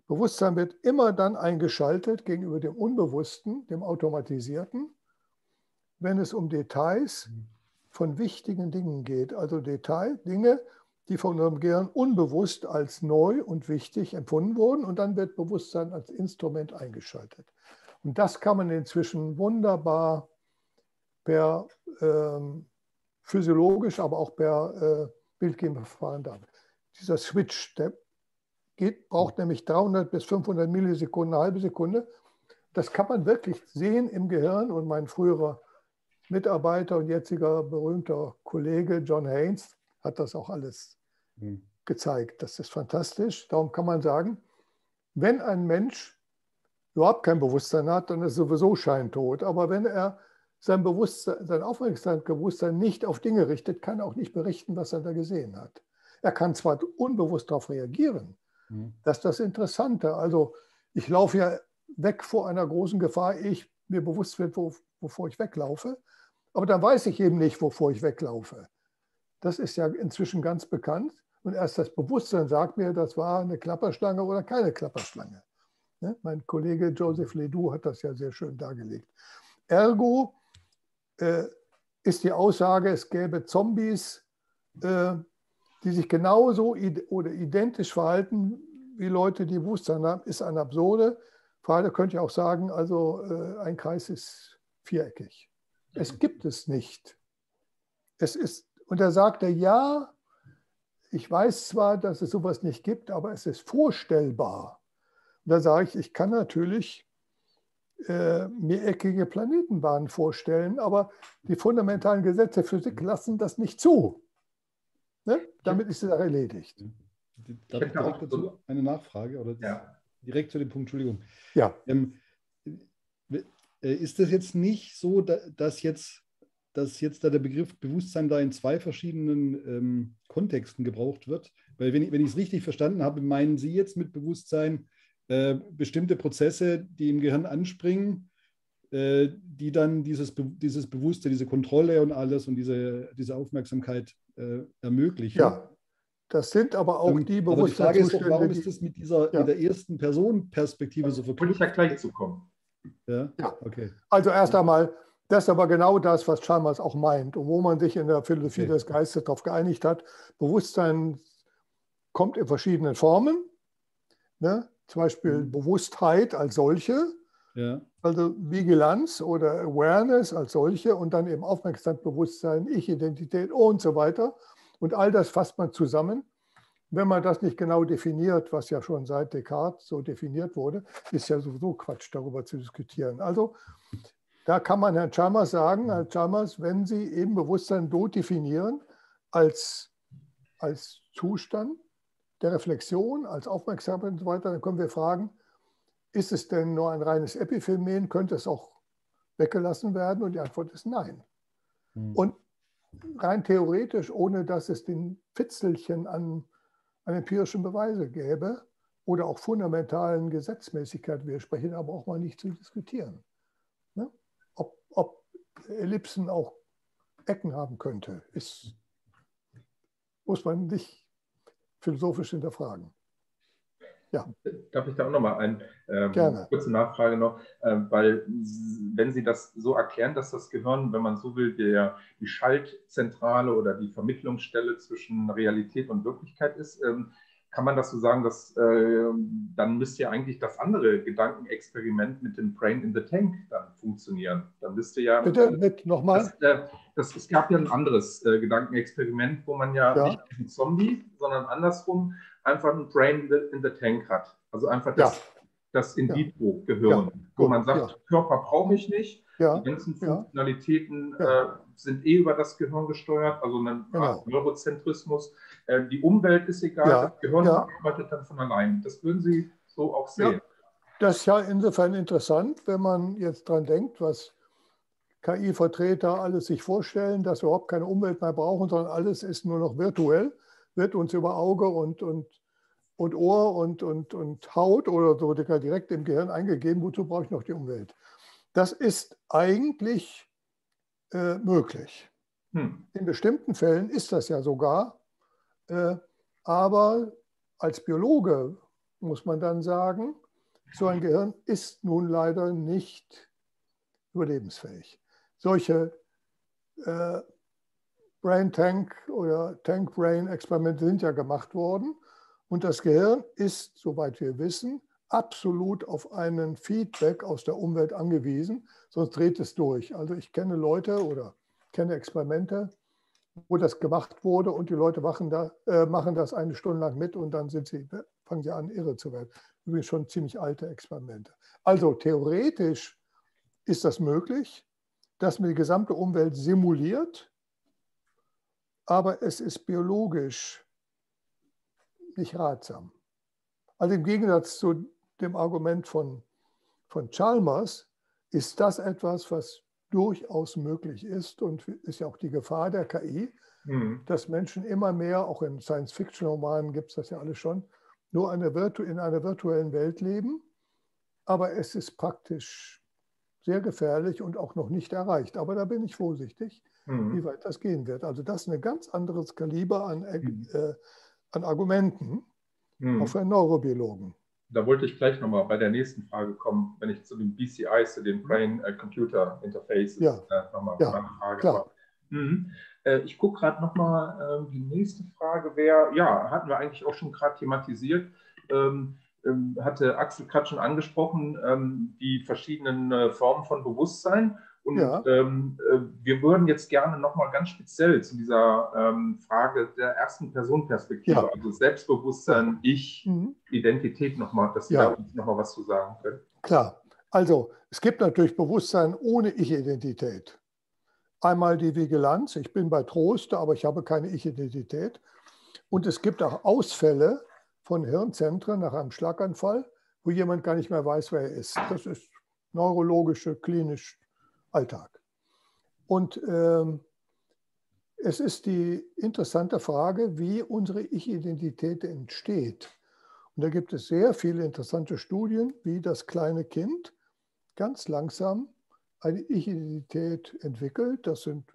Speaker 3: Bewusstsein wird immer dann eingeschaltet gegenüber dem Unbewussten, dem Automatisierten, wenn es um Details von wichtigen Dingen geht, also Detail, Dinge, die von unserem Gehirn unbewusst als neu und wichtig empfunden wurden und dann wird Bewusstsein als Instrument eingeschaltet. Und das kann man inzwischen wunderbar per ähm, physiologisch, aber auch per äh, Bildgebungsverfahren dann. Dieser Switch, der geht, braucht nämlich 300 bis 500 Millisekunden, eine halbe Sekunde. Das kann man wirklich sehen im Gehirn und mein früherer Mitarbeiter und jetziger berühmter Kollege John Haynes hat das auch alles mhm. gezeigt. Das ist fantastisch. Darum kann man sagen, wenn ein Mensch überhaupt kein Bewusstsein hat, dann ist er sowieso scheintot. Aber wenn er sein Bewusstsein, sein Aufmerksamkeitsbewusstsein nicht auf Dinge richtet, kann er auch nicht berichten, was er da gesehen hat. Er kann zwar unbewusst darauf reagieren, mhm. das ist das Interessante. Also ich laufe ja weg vor einer großen Gefahr, ich mir bewusst wird, wo, wovor ich weglaufe. Aber dann weiß ich eben nicht, wovor ich weglaufe. Das ist ja inzwischen ganz bekannt. Und erst das Bewusstsein sagt mir, das war eine Klapperschlange oder keine Klapperschlange. Ne? Mein Kollege Joseph Ledoux hat das ja sehr schön dargelegt. Ergo äh, ist die Aussage, es gäbe Zombies, äh, die sich genauso id oder identisch verhalten wie Leute, die Bewusstsein haben, ist eine absurde Frage. Könnte ich auch sagen, also äh, ein Kreis ist viereckig. Es gibt es nicht. Es ist, und da sagt er, ja, ich weiß zwar, dass es sowas nicht gibt, aber es ist vorstellbar. Und da sage ich, ich kann natürlich äh, mir eckige Planetenbahnen vorstellen, aber die fundamentalen Gesetze der Physik lassen das nicht zu. Ne? Damit ist die Sache erledigt.
Speaker 2: Darf ich direkt dazu eine Nachfrage? Oder
Speaker 1: ja.
Speaker 2: Direkt zu dem Punkt, Entschuldigung.
Speaker 3: Ja.
Speaker 2: Ähm, äh, ist das jetzt nicht so, dass jetzt, dass jetzt da der Begriff Bewusstsein da in zwei verschiedenen ähm, Kontexten gebraucht wird? Weil wenn ich, wenn ich es richtig verstanden habe, meinen Sie jetzt mit Bewusstsein äh, bestimmte Prozesse, die im Gehirn anspringen, äh, die dann dieses, dieses Bewusste, diese Kontrolle und alles und diese, diese Aufmerksamkeit äh, ermöglichen.
Speaker 3: Ja, das sind aber auch die
Speaker 2: Bewusstseinszustände. Die Frage ist doch, warum ist das mit dieser ja. mit der ersten Person-Perspektive so
Speaker 1: verknüpft? Würde ich ja gleich zu kommen.
Speaker 3: Ja? ja, okay. Also erst einmal, das ist aber genau das, was Chalmers auch meint und wo man sich in der Philosophie okay. des Geistes darauf geeinigt hat. Bewusstsein kommt in verschiedenen Formen. Ne? Zum Beispiel mhm. Bewusstheit als solche, ja. also Vigilanz oder Awareness als solche und dann eben Aufmerksamkeitsbewusstsein, Ich-Identität und so weiter. Und all das fasst man zusammen. Wenn man das nicht genau definiert, was ja schon seit Descartes so definiert wurde, ist ja sowieso Quatsch, darüber zu diskutieren. Also da kann man Herrn Chalmers sagen, Herr Chalmers, wenn Sie eben Bewusstsein so definieren als, als Zustand der Reflexion, als Aufmerksamkeit und so weiter, dann können wir fragen, ist es denn nur ein reines Epiphänomen? Könnte es auch weggelassen werden? Und die Antwort ist nein. Hm. Und rein theoretisch, ohne dass es den Fitzelchen an an empirischen Beweise gäbe oder auch fundamentalen Gesetzmäßigkeiten widersprechen, aber auch mal nicht zu diskutieren. Ob, ob Ellipsen auch Ecken haben könnte, ist, muss man nicht philosophisch hinterfragen.
Speaker 1: Ja. Darf ich da auch noch mal eine ähm, kurze Nachfrage noch, äh, weil wenn Sie das so erklären, dass das Gehirn, wenn man so will, der, die Schaltzentrale oder die Vermittlungsstelle zwischen Realität und Wirklichkeit ist, ähm, kann man das so sagen, dass äh, dann müsste ja eigentlich das andere Gedankenexperiment mit dem Brain in the Tank dann funktionieren. Dann müsste ja.
Speaker 3: Bitte mit nochmal.
Speaker 1: Das, äh, das, es gab ja ein anderes äh, Gedankenexperiment, wo man ja, ja. nicht einen Zombie, sondern andersrum einfach ein Brain in the Tank hat. Also einfach das, ja. das In-vitro-Gehirn, ja. wo man sagt, Körper brauche ich nicht. Die ganzen Funktionalitäten äh, sind eh über das Gehirn gesteuert, also ein genau. Neurozentrismus. Äh, die Umwelt ist egal, das Gehirn arbeitet dann von allein. Das würden Sie so auch sehen.
Speaker 3: Das ist ja insofern interessant, wenn man jetzt dran denkt, was KI-Vertreter alles sich vorstellen, dass wir überhaupt keine Umwelt mehr brauchen, sondern alles ist nur noch virtuell wird uns über Auge und, und, und Ohr und, und, und Haut oder so direkt im Gehirn eingegeben. Wozu brauche ich noch die Umwelt? Das ist eigentlich äh, möglich. Hm. In bestimmten Fällen ist das ja sogar. Äh, aber als Biologe muss man dann sagen, so ein Gehirn ist nun leider nicht überlebensfähig. Solche äh, Brain Tank oder Tank Brain Experimente sind ja gemacht worden. Und das Gehirn ist, soweit wir wissen, absolut auf einen Feedback aus der Umwelt angewiesen, sonst dreht es durch. Also ich kenne Leute oder kenne Experimente, wo das gemacht wurde und die Leute machen, da, äh, machen das eine Stunde lang mit und dann sie, fangen sie an, irre zu werden. Übrigens schon ziemlich alte Experimente. Also theoretisch ist das möglich, dass man die gesamte Umwelt simuliert, aber es ist biologisch nicht ratsam. Also im Gegensatz zu dem Argument von, von Chalmers ist das etwas, was durchaus möglich ist und ist ja auch die Gefahr der KI, mhm. dass Menschen immer mehr, auch in Science-Fiction-Romanen gibt es das ja alles schon, nur eine in einer virtuellen Welt leben. Aber es ist praktisch sehr gefährlich und auch noch nicht erreicht. Aber da bin ich vorsichtig, mhm. wie weit das gehen wird. Also das ist ein ganz anderes Kaliber an, mhm. äh, an Argumenten, mhm. auch für einen Neurobiologen
Speaker 1: da wollte ich gleich nochmal bei der nächsten Frage kommen, wenn ich zu den BCIs, zu den Brain-Computer Interfaces
Speaker 3: ja. äh,
Speaker 1: nochmal ja, eine Frage habe. Mhm. Äh, ich gucke gerade nochmal, äh, die nächste Frage wäre, ja, hatten wir eigentlich auch schon gerade thematisiert. Ähm, ähm, hatte Axel gerade schon angesprochen, ähm, die verschiedenen äh, Formen von Bewusstsein. Und ja. ähm, äh, wir würden jetzt gerne nochmal ganz speziell zu dieser ähm, Frage der ersten Personenperspektive, ja. also Selbstbewusstsein, Ich, mhm. Identität nochmal, dass Sie ja. da uns nochmal was zu sagen können.
Speaker 3: Klar. Also es gibt natürlich Bewusstsein ohne Ich-Identität. Einmal die Vigilanz, ich bin bei Trost, aber ich habe keine Ich-Identität. Und es gibt auch Ausfälle von Hirnzentren nach einem Schlaganfall, wo jemand gar nicht mehr weiß, wer er ist. Das ist neurologische, klinisch Alltag. Und ähm, es ist die interessante Frage, wie unsere Ich-Identität entsteht. Und da gibt es sehr viele interessante Studien, wie das kleine Kind ganz langsam eine Ich-Identität entwickelt. Das sind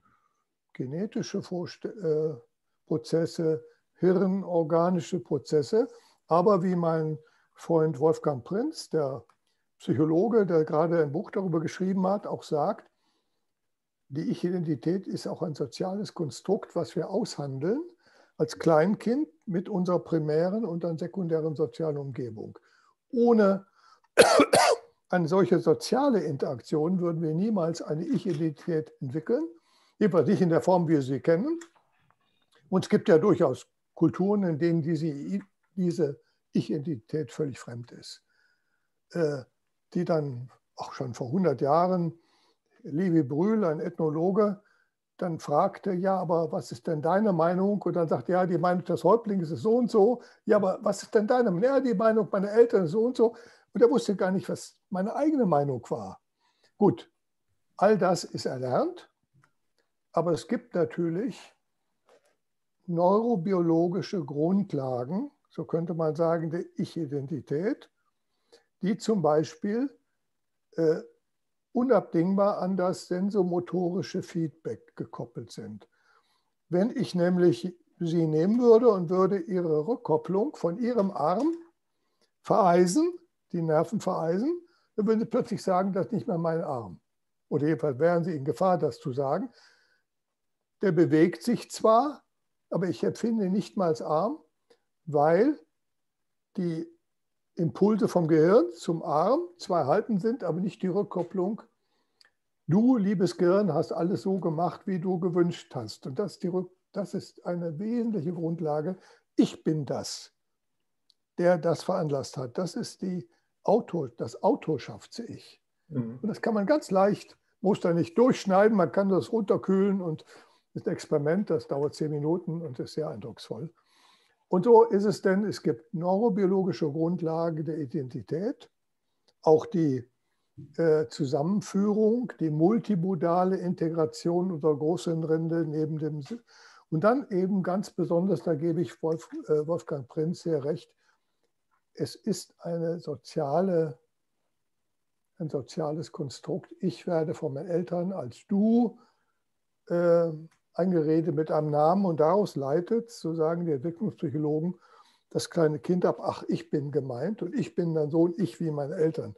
Speaker 3: genetische Vorst äh, Prozesse, hirnorganische Prozesse. Aber wie mein Freund Wolfgang Prinz, der Psychologe, der gerade ein Buch darüber geschrieben hat, auch sagt, die Ich-Identität ist auch ein soziales Konstrukt, was wir aushandeln als Kleinkind mit unserer primären und dann sekundären sozialen Umgebung. Ohne <coughs> eine solche soziale Interaktion würden wir niemals eine Ich-Identität entwickeln, jedenfalls nicht in der Form, wie wir sie kennen. Und es gibt ja durchaus Kulturen, in denen diese, diese Ich-Identität völlig fremd ist, äh, die dann auch schon vor 100 Jahren Levi Brühl, ein Ethnologe, dann fragte, ja, aber was ist denn deine Meinung? Und dann sagte, ja, die Meinung des Häuptlings ist so und so. Ja, aber was ist denn deine Meinung? Ja, die Meinung meiner Eltern ist so und so. Und er wusste gar nicht, was meine eigene Meinung war. Gut, all das ist erlernt, aber es gibt natürlich neurobiologische Grundlagen, so könnte man sagen, der Ich-Identität, die zum Beispiel äh, unabdingbar an das sensomotorische Feedback gekoppelt sind. Wenn ich nämlich sie nehmen würde und würde ihre Rückkopplung von ihrem Arm vereisen, die Nerven vereisen, dann würden sie plötzlich sagen, das ist nicht mehr mein Arm. Oder jedenfalls wären sie in Gefahr, das zu sagen. Der bewegt sich zwar, aber ich empfinde ihn nicht mal als Arm, weil die Impulse vom Gehirn zum Arm zwar erhalten sind, aber nicht die Rückkopplung. Du, liebes Gehirn, hast alles so gemacht, wie du gewünscht hast. Und das, das ist eine wesentliche Grundlage. Ich bin das, der das veranlasst hat. Das ist die Autor, das Autorschafts-Ich. Mhm. Und das kann man ganz leicht, muss da nicht durchschneiden, man kann das runterkühlen und das Experiment, das dauert zehn Minuten und ist sehr eindrucksvoll. Und so ist es denn, es gibt neurobiologische Grundlagen der Identität, auch die äh, Zusammenführung, die multimodale Integration unserer Großhirnrinde neben dem und dann eben ganz besonders, da gebe ich Wolf, äh, Wolfgang Prinz sehr recht, es ist eine soziale, ein soziales Konstrukt. Ich werde von meinen Eltern als du äh, eingeredet mit einem Namen und daraus leitet, so sagen die Entwicklungspsychologen, das kleine Kind ab, ach, ich bin gemeint und ich bin dann so und ich wie meine Eltern.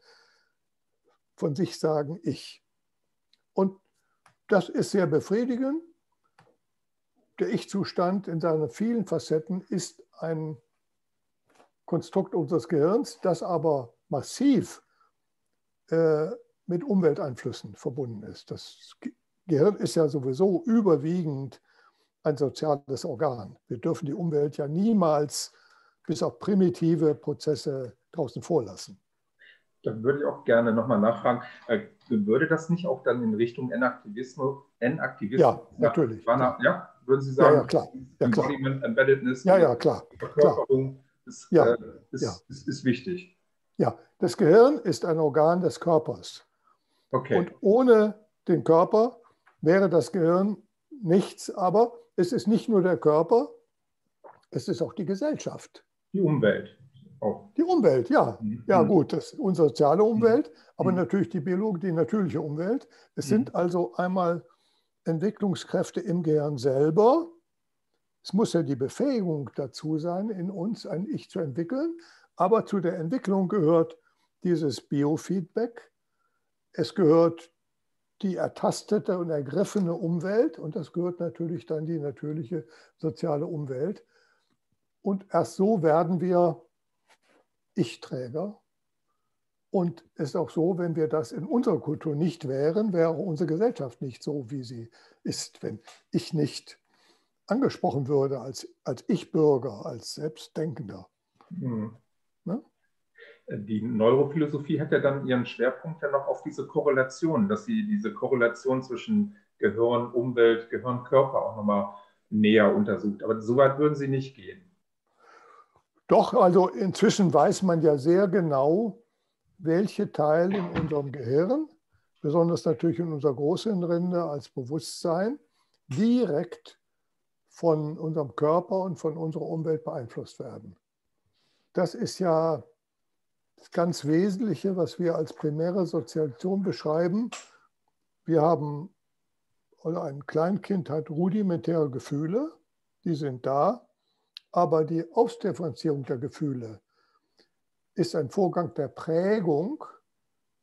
Speaker 3: Von sich sagen ich. Und das ist sehr befriedigend der Ich-Zustand in seinen vielen Facetten ist ein Konstrukt unseres Gehirns, das aber massiv äh, mit Umwelteinflüssen verbunden ist. Das Gehirn ist ja sowieso überwiegend ein soziales Organ. Wir dürfen die Umwelt ja niemals bis auf primitive Prozesse draußen vorlassen.
Speaker 1: Dann würde ich auch gerne nochmal nachfragen, äh, würde das nicht auch dann in Richtung N-Aktivismus?
Speaker 3: ja, natürlich.
Speaker 1: War, ja, würden Sie sagen,
Speaker 3: ja, ja, klar. Ja, klar.
Speaker 1: Embeddedness,
Speaker 3: ja, ja, klar.
Speaker 1: Verkörperung Ist, ja, äh, ist, ja. Ist, ist, wichtig.
Speaker 3: Ja, das Gehirn ist ein Organ des Körpers.
Speaker 1: Okay.
Speaker 3: Und ohne den Körper wäre das Gehirn nichts, aber es ist nicht nur der Körper, es ist auch die Gesellschaft.
Speaker 1: Die Umwelt.
Speaker 3: Auch. Die Umwelt, ja. Mhm. Ja, gut, das ist unsere soziale Umwelt, aber mhm. natürlich die Biologie, die natürliche Umwelt. Es mhm. sind also einmal Entwicklungskräfte im Gehirn selber. Es muss ja die Befähigung dazu sein, in uns ein Ich zu entwickeln. Aber zu der Entwicklung gehört dieses Biofeedback. Es gehört die ertastete und ergriffene Umwelt und das gehört natürlich dann die natürliche soziale Umwelt. Und erst so werden wir Ich-Träger. Und es ist auch so, wenn wir das in unserer Kultur nicht wären, wäre auch unsere Gesellschaft nicht so, wie sie ist. Wenn ich nicht angesprochen würde als, als Ich-Bürger, als Selbstdenkender. Mhm.
Speaker 1: Die Neurophilosophie hat ja dann ihren Schwerpunkt ja noch auf diese Korrelation, dass sie diese Korrelation zwischen Gehirn, Umwelt, Gehirn, Körper auch nochmal näher untersucht. Aber so weit würden Sie nicht gehen.
Speaker 3: Doch, also inzwischen weiß man ja sehr genau, welche Teile in unserem Gehirn, besonders natürlich in unserer Großhirnrinde als Bewusstsein, direkt von unserem Körper und von unserer Umwelt beeinflusst werden. Das ist ja das ganz Wesentliche, was wir als primäre Sozialisation beschreiben. Wir haben, oder ein Kleinkind hat rudimentäre Gefühle, die sind da, aber die Ausdifferenzierung der Gefühle ist ein Vorgang der Prägung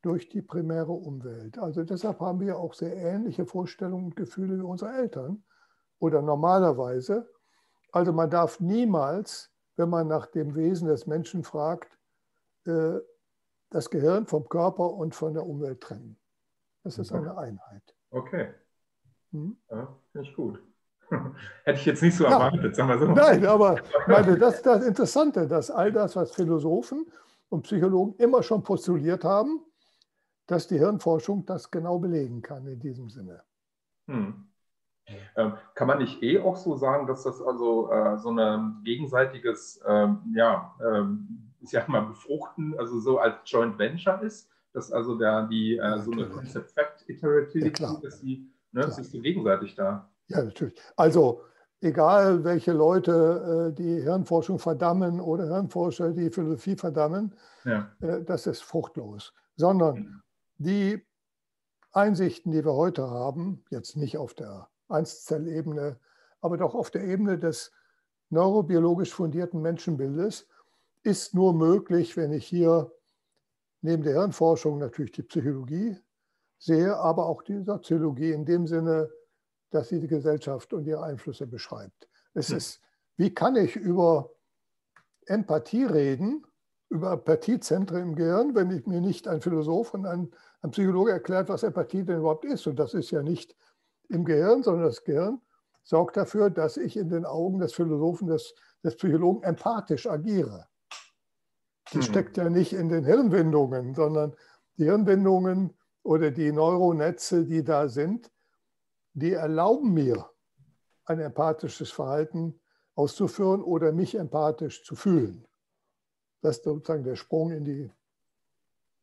Speaker 3: durch die primäre Umwelt. Also deshalb haben wir auch sehr ähnliche Vorstellungen und Gefühle wie unsere Eltern oder normalerweise. Also man darf niemals, wenn man nach dem Wesen des Menschen fragt, äh, das Gehirn vom Körper und von der Umwelt trennen. Das ist eine Einheit.
Speaker 1: Okay. Hm? Ja, Finde ich gut. <laughs> Hätte ich jetzt nicht so erwartet, ja. sagen wir so.
Speaker 3: Nein, aber meine, das ist das Interessante, dass all das, was Philosophen und Psychologen immer schon postuliert haben, dass die Hirnforschung das genau belegen kann in diesem Sinne. Hm.
Speaker 1: Ähm, kann man nicht eh auch so sagen, dass das also äh, so ein gegenseitiges, ähm, ja, ähm, ich sag mal, befruchten, also so als Joint Venture ist, dass also der, die, äh, so eine Concept-Fact-Iterativity, ja, dass die, ne, das ist so gegenseitig da.
Speaker 3: Ja, natürlich. Also egal, welche Leute äh, die Hirnforschung verdammen oder Hirnforscher die Philosophie verdammen, ja. äh, das ist fruchtlos. Sondern mhm. die Einsichten, die wir heute haben, jetzt nicht auf der Einzelzellebene, aber doch auf der Ebene des neurobiologisch fundierten Menschenbildes, ist nur möglich, wenn ich hier neben der Hirnforschung natürlich die Psychologie sehe, aber auch die Soziologie in dem Sinne, dass sie die Gesellschaft und ihre Einflüsse beschreibt. Es hm. ist, wie kann ich über Empathie reden, über Empathiezentren im Gehirn, wenn ich mir nicht ein Philosoph und ein, ein Psychologe erklärt, was Empathie denn überhaupt ist. Und das ist ja nicht im Gehirn, sondern das Gehirn sorgt dafür, dass ich in den Augen des Philosophen, des, des Psychologen empathisch agiere. Das hm. steckt ja nicht in den Hirnwindungen, sondern die Hirnwindungen oder die Neuronetze, die da sind, die erlauben mir, ein empathisches Verhalten auszuführen oder mich empathisch zu fühlen. Das ist sozusagen der Sprung in die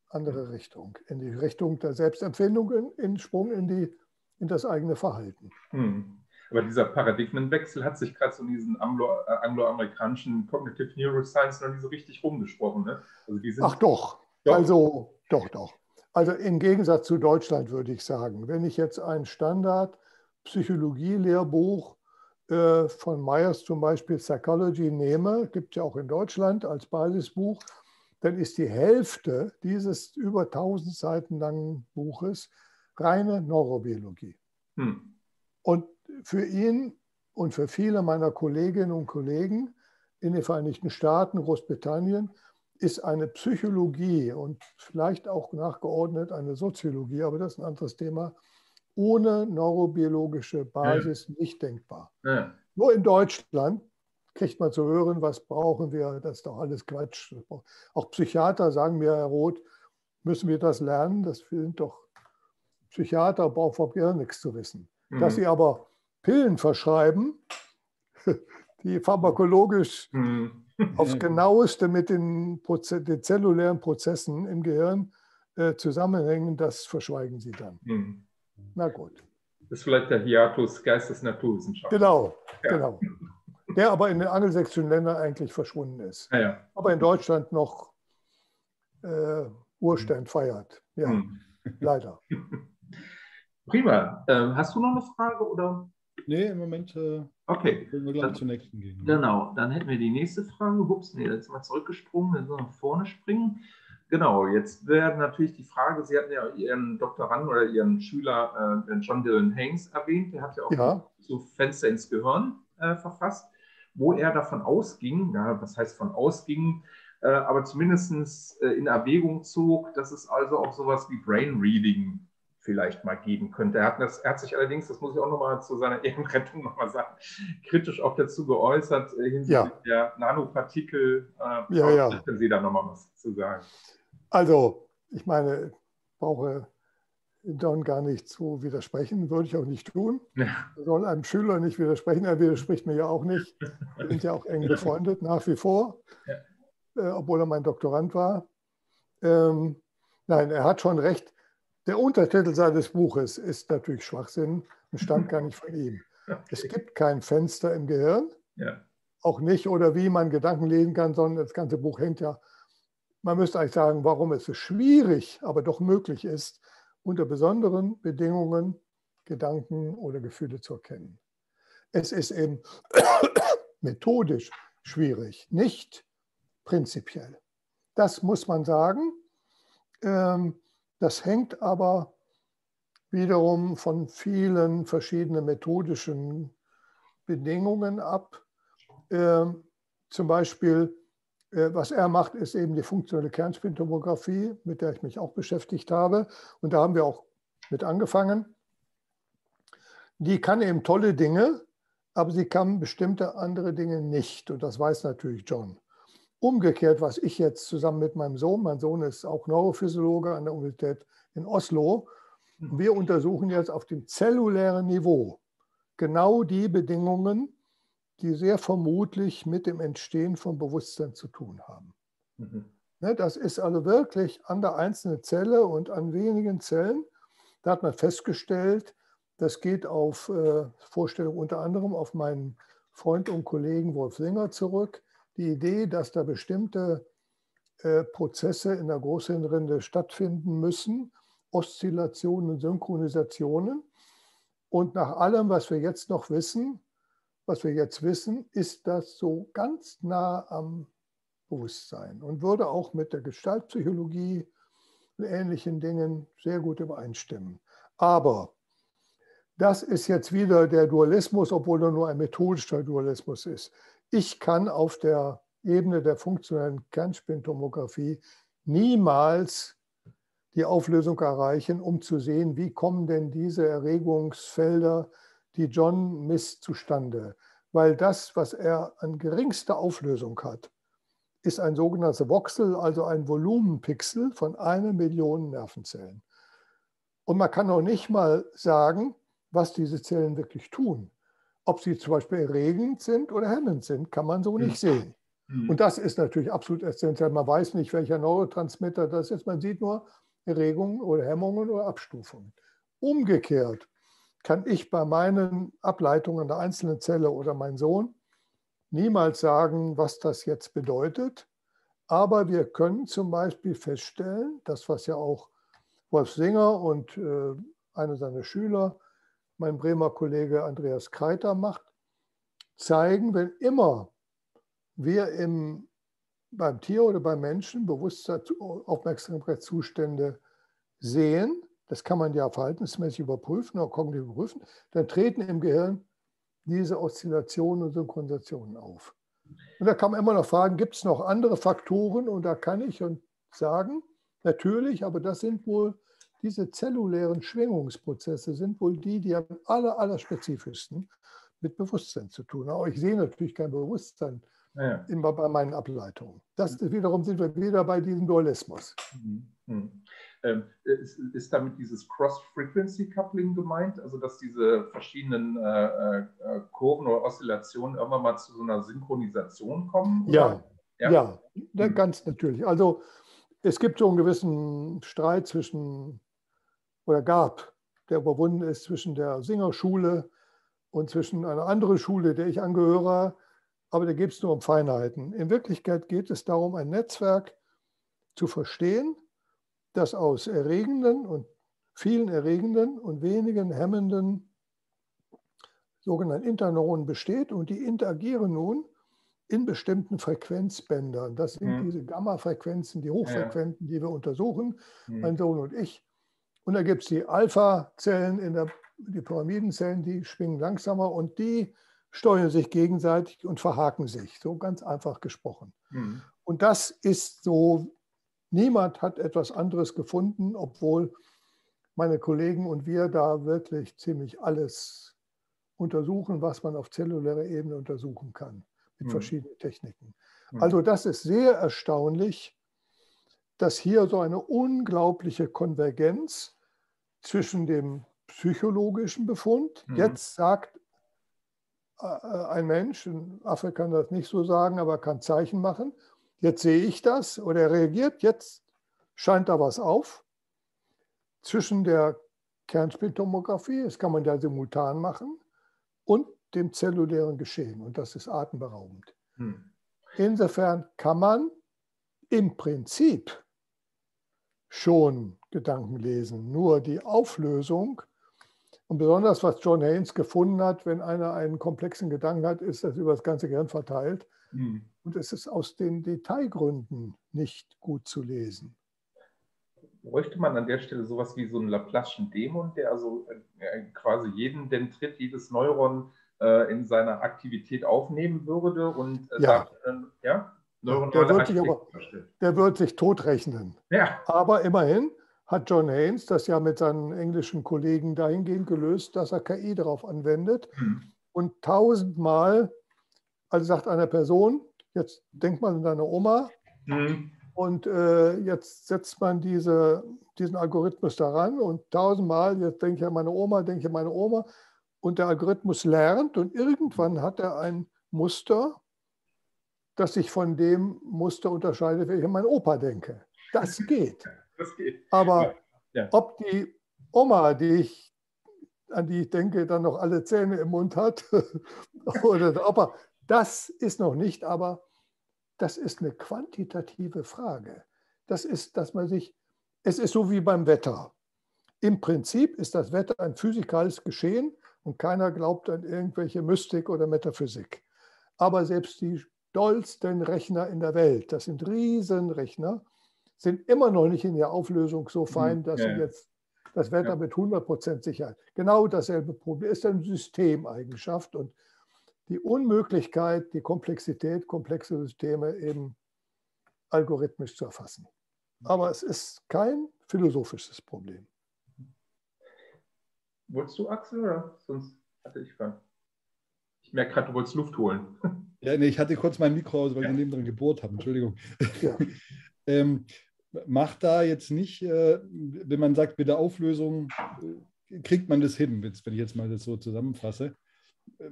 Speaker 3: andere Richtung, in die Richtung der Selbstempfindung, in, in Sprung in, die, in das eigene Verhalten. Hm.
Speaker 1: Aber dieser Paradigmenwechsel hat sich gerade so in diesen Anglo, äh, angloamerikanischen Cognitive Neuroscience noch nicht so richtig rumgesprochen. Ne?
Speaker 3: Also Ach doch. doch, also doch, doch. Also im Gegensatz zu Deutschland würde ich sagen, wenn ich jetzt ein Standard-Psychologie-Lehrbuch äh, von Myers zum Beispiel Psychology nehme, gibt es ja auch in Deutschland als Basisbuch, dann ist die Hälfte dieses über 1000 Seiten langen Buches reine Neurobiologie. Hm. Und für ihn und für viele meiner Kolleginnen und Kollegen in den Vereinigten Staaten, Großbritannien, ist eine Psychologie und vielleicht auch nachgeordnet eine Soziologie, aber das ist ein anderes Thema, ohne neurobiologische Basis ja. nicht denkbar. Ja. Nur in Deutschland kriegt man zu hören, was brauchen wir, das ist doch alles Quatsch. Auch Psychiater sagen mir, Herr Roth, müssen wir das lernen? Das sind doch Psychiater, brauchen vom Gehirn nichts zu wissen. Mhm. Dass sie aber Pillen verschreiben, <laughs> die pharmakologisch mhm. aufs genaueste mit den, Proze den, zellulären Prozessen im Gehirn äh, zusammenhängen, das verschweigen sie dann. Mhm. Na gut.
Speaker 1: Das ist vielleicht der Hiatus Geistes-Naturwissenschaft.
Speaker 3: Genau, ja. genau. Der aber in den angelsächsischen Ländern eigentlich verschwunden ist. Ja, ja. Aber in Deutschland noch äh, Urstein feiert. Ja, hm. leider. <laughs>
Speaker 1: Prima. Ähm, hast du noch eine Frage oder?
Speaker 2: Nee, im Moment äh,
Speaker 1: okay.
Speaker 2: können wir gleich zur nächsten gehen.
Speaker 1: Genau, dann hätten wir die nächste Frage. Ups, nee, jetzt mal zurückgesprungen, dann nach vorne springen. Genau, jetzt wäre natürlich die Frage, Sie hatten ja Ihren Doktoranden oder Ihren Schüler äh, John Dylan Haynes erwähnt, der hat ja auch ja. so Fenster ins Gehirn äh, verfasst, wo er davon ausging, ja, was heißt von ausging, äh, aber zumindest äh, in Erwägung zog, dass es also auch sowas wie Brain Reading vielleicht mal geben könnte. Er hat, das, er hat sich allerdings, das muss ich auch nochmal zu seiner <laughs> Ehrenrettung nochmal sagen, kritisch auch dazu geäußert äh, hinsichtlich ja. der Nanopartikel.
Speaker 3: Äh, ja, ja.
Speaker 1: Können Sie da nochmal was zu sagen?
Speaker 3: Also, ich meine, ich brauche Don gar nicht zu widersprechen, würde ich auch nicht tun. Ja. Er soll einem Schüler nicht widersprechen, er widerspricht mir ja auch nicht. Wir sind ja auch eng <laughs> befreundet, nach wie vor, ja. äh, obwohl er mein Doktorand war. Ähm, nein, er hat schon recht. Der Untertitel seines Buches ist natürlich Schwachsinn und stammt <laughs> gar nicht von ihm. Okay. Es gibt kein Fenster im Gehirn, ja. auch nicht oder wie man Gedanken lesen kann, sondern das ganze Buch hängt ja man müsste eigentlich sagen, warum es so schwierig, aber doch möglich ist, unter besonderen Bedingungen Gedanken oder Gefühle zu erkennen. Es ist eben <coughs> methodisch schwierig, nicht prinzipiell. Das muss man sagen. Ähm, das hängt aber wiederum von vielen verschiedenen methodischen Bedingungen ab. Ähm, zum Beispiel äh, was er macht, ist eben die funktionelle Kernspintomographie, mit der ich mich auch beschäftigt habe. Und da haben wir auch mit angefangen. Die kann eben tolle Dinge, aber sie kann bestimmte andere Dinge nicht. Und das weiß natürlich John. Umgekehrt, was ich jetzt zusammen mit meinem Sohn, mein Sohn ist auch Neurophysiologe an der Universität in Oslo, wir untersuchen jetzt auf dem zellulären Niveau genau die Bedingungen, die sehr vermutlich mit dem Entstehen von Bewusstsein zu tun haben. Mhm. Ne, das ist also wirklich an der einzelnen Zelle und an wenigen Zellen. Da hat man festgestellt, das geht auf äh, Vorstellung unter anderem auf meinen Freund und Kollegen Wolf Singer zurück. Die Idee, dass da bestimmte äh, Prozesse in der Großhirnrinde stattfinden müssen, Oszillationen und Synchronisationen. Und nach allem, was wir jetzt noch wissen, was wir jetzt wissen, ist das so ganz nah am Bewusstsein und würde auch mit der Gestaltpsychologie und ähnlichen Dingen sehr gut übereinstimmen. Aber das ist jetzt wieder der Dualismus, obwohl er nur ein methodischer Dualismus ist. Ich kann auf der Ebene der funktionellen Kernspintomographie niemals die Auflösung erreichen, um zu sehen, wie kommen denn diese Erregungsfelder die John misst, zustande. Weil das, was er an geringster Auflösung hat, ist ein sogenannter Voxel, also ein Volumenpixel von einer Million Nervenzellen. Und man kann auch nicht mal sagen, was diese Zellen wirklich tun. Ob sie zum Beispiel erregend sind oder hemmend sind, kann man so nicht hm. sehen. Hm. Und das ist natürlich absolut essentiell. Man weiß nicht, welcher Neurotransmitter das ist. Man sieht nur Erregungen oder Hemmungen oder Abstufungen. Umgekehrt kann ich bei meinen Ableitungen der einzelnen Zelle oder mein Sohn niemals sagen, was das jetzt bedeutet. Aber wir können zum Beispiel feststellen, das was ja auch Wolf Singer und äh, einer seiner Schüler, mein Bremer Kollege Andreas Kreiter macht, zeigen, wenn immer wir im, beim Tier oder beim Menschen Bewusstsein, Aufmerksamkeitszustände sehen, das kann man ja verhaltensmäßig überprüfen oder kognitiv überprüfen, dann treten im Gehirn diese Oszillationen und Synchronisationen auf. Und da kann man immer noch fragen, gibt es noch andere Faktoren? Und da kann ich sagen, natürlich, aber das sind wohl diese zellulären Schwingungsprozesse, sind wohl die, die am aller, aller spezifischsten mit Bewusstsein zu tun haben. Aber ich sehe natürlich kein Bewusstsein ja. immer bei meinen Ableitungen. Das wiederum sind wir wieder bei diesem Dualismus. Mhm.
Speaker 1: Mhm. Ähm, ist, ist, damit dieses Cross-Frequency-Coupling gemeint, also dass diese verschiedenen äh, äh, Kurven oder Oszillationen irgendwann mal zu so einer Synchronisation kommen?
Speaker 3: Ja, ja, ja mhm. ganz natürlich. Also es gibt so einen gewissen Streit zwischen, oder gab, der überwunden ist zwischen der Singerschule und zwischen einer anderen Schule, der ich angehöre, aber da geht es nur um Feinheiten. In Wirklichkeit geht es darum, ein Netzwerk zu verstehen, das aus erregenden und vielen erregenden und wenigen hemmenden sogenannten Interneuronen besteht und die interagieren nun in bestimmten Frequenzbändern. Das sind mhm. diese Gamma-Frequenzen, die Hochfrequenten, die wir untersuchen, mhm. mein Sohn und ich. Und da gibt es die Alpha-Zellen, in der, die Pyramidenzellen, die schwingen langsamer und die steuern sich gegenseitig und verhaken sich, so ganz einfach gesprochen. Mhm. Und das ist so Niemand hat etwas anderes gefunden, obwohl meine Kollegen und wir da wirklich ziemlich alles untersuchen, was man auf zellulärer Ebene untersuchen kann, mit mhm. verschiedenen Techniken. Mhm. Also das ist sehr erstaunlich, dass hier so eine unglaubliche Konvergenz zwischen dem psychologischen Befund, mhm. jetzt sagt äh, ein Mensch, in Afrika kann das nicht so sagen, aber kann Zeichen machen, Jetzt sehe ich das oder er reagiert, jetzt scheint da was auf zwischen der Kernspintomographie, das kann man ja simultan machen, und dem zellulären Geschehen. Und das ist atemberaubend. Hm. Insofern kann man im Prinzip schon Gedanken lesen. Nur die Auflösung und besonders was John Haynes gefunden hat, wenn einer einen komplexen Gedanken hat, ist das über das ganze Gehirn verteilt. Mhm. Und es ist aus den Detailgründen nicht gut zu lesen.
Speaker 1: Bräuchte man an der Stelle sowas wie so einen Laplace'schen Dämon, der also äh, quasi jeden Dendrit, jedes Neuron äh, in seiner Aktivität aufnehmen würde und
Speaker 3: äh, ja. sagt, äh, ja, Neuronale der wird, sich aber, der wird sich totrechnen. Ja. Aber immerhin hat John Haynes das ja mit seinen englischen Kollegen dahingehend gelöst, dass er KI darauf anwendet hm. und tausendmal also sagt eine Person, jetzt denkt man an deine Oma mhm. und äh, jetzt setzt man diese, diesen Algorithmus daran und tausendmal, jetzt denke ich an meine Oma, denke ich an meine Oma und der Algorithmus lernt und irgendwann hat er ein Muster, das sich von dem Muster unterscheidet, wenn ich an meinen Opa denke. Das <laughs> geht. Das geht. Aber ja. ob die Oma, die ich, an die ich denke, dann noch alle Zähne im Mund hat, <laughs> oder der Opa, das ist noch nicht, aber das ist eine quantitative Frage. Das ist, dass man sich, es ist so wie beim Wetter. Im Prinzip ist das Wetter ein physikalisches Geschehen und keiner glaubt an irgendwelche Mystik oder Metaphysik. Aber selbst die dollsten Rechner in der Welt, das sind Riesenrechner, sind immer noch nicht in der Auflösung so fein, mhm. dass ja, sie jetzt das Wetter ja. mit 100% Sicherheit. Genau dasselbe Problem ist eine Systemeigenschaft und die Unmöglichkeit, die Komplexität komplexer Systeme eben algorithmisch zu erfassen. Aber es ist kein philosophisches Problem.
Speaker 1: Wolltest du, Axel, oder sonst hatte ich Fragen? Ich merke gerade, du wolltest Luft holen. <laughs>
Speaker 2: Ja, nee, ich hatte kurz mein Mikro aus, weil ja. ich neben dran gebohrt habe. Entschuldigung. <laughs> Ja. <laughs> ähm, macht da jetzt nicht, äh, wenn man sagt, mit der Auflösung äh, kriegt man das hin, wenn ich jetzt mal das so zusammenfasse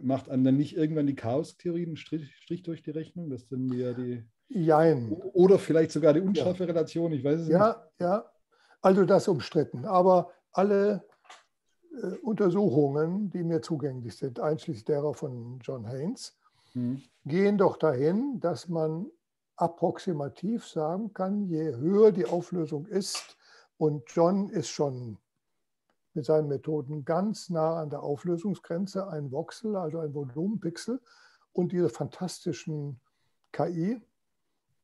Speaker 2: macht einem dann nicht irgendwann die Chaostheorie einen Strich, Strich, durch die Rechnung? Das sind ja die.
Speaker 3: Jein.
Speaker 2: Oder vielleicht sogar die unscharfe Relation, ich weiß es
Speaker 3: ja, nicht. Ja, ja. Also das umstritten. Aber alle Untersuchungen, die mir zugänglich sind, einschließlich derer von John Haynes, hm. gehen doch dahin, dass man approximativ sagen kann, je höher die Auflösung ist, und John ist schon mit seinen Methoden ganz nah an der Auflösungsgrenze, ein Voxel, also ein Volumenpixel und diese fantastischen KI.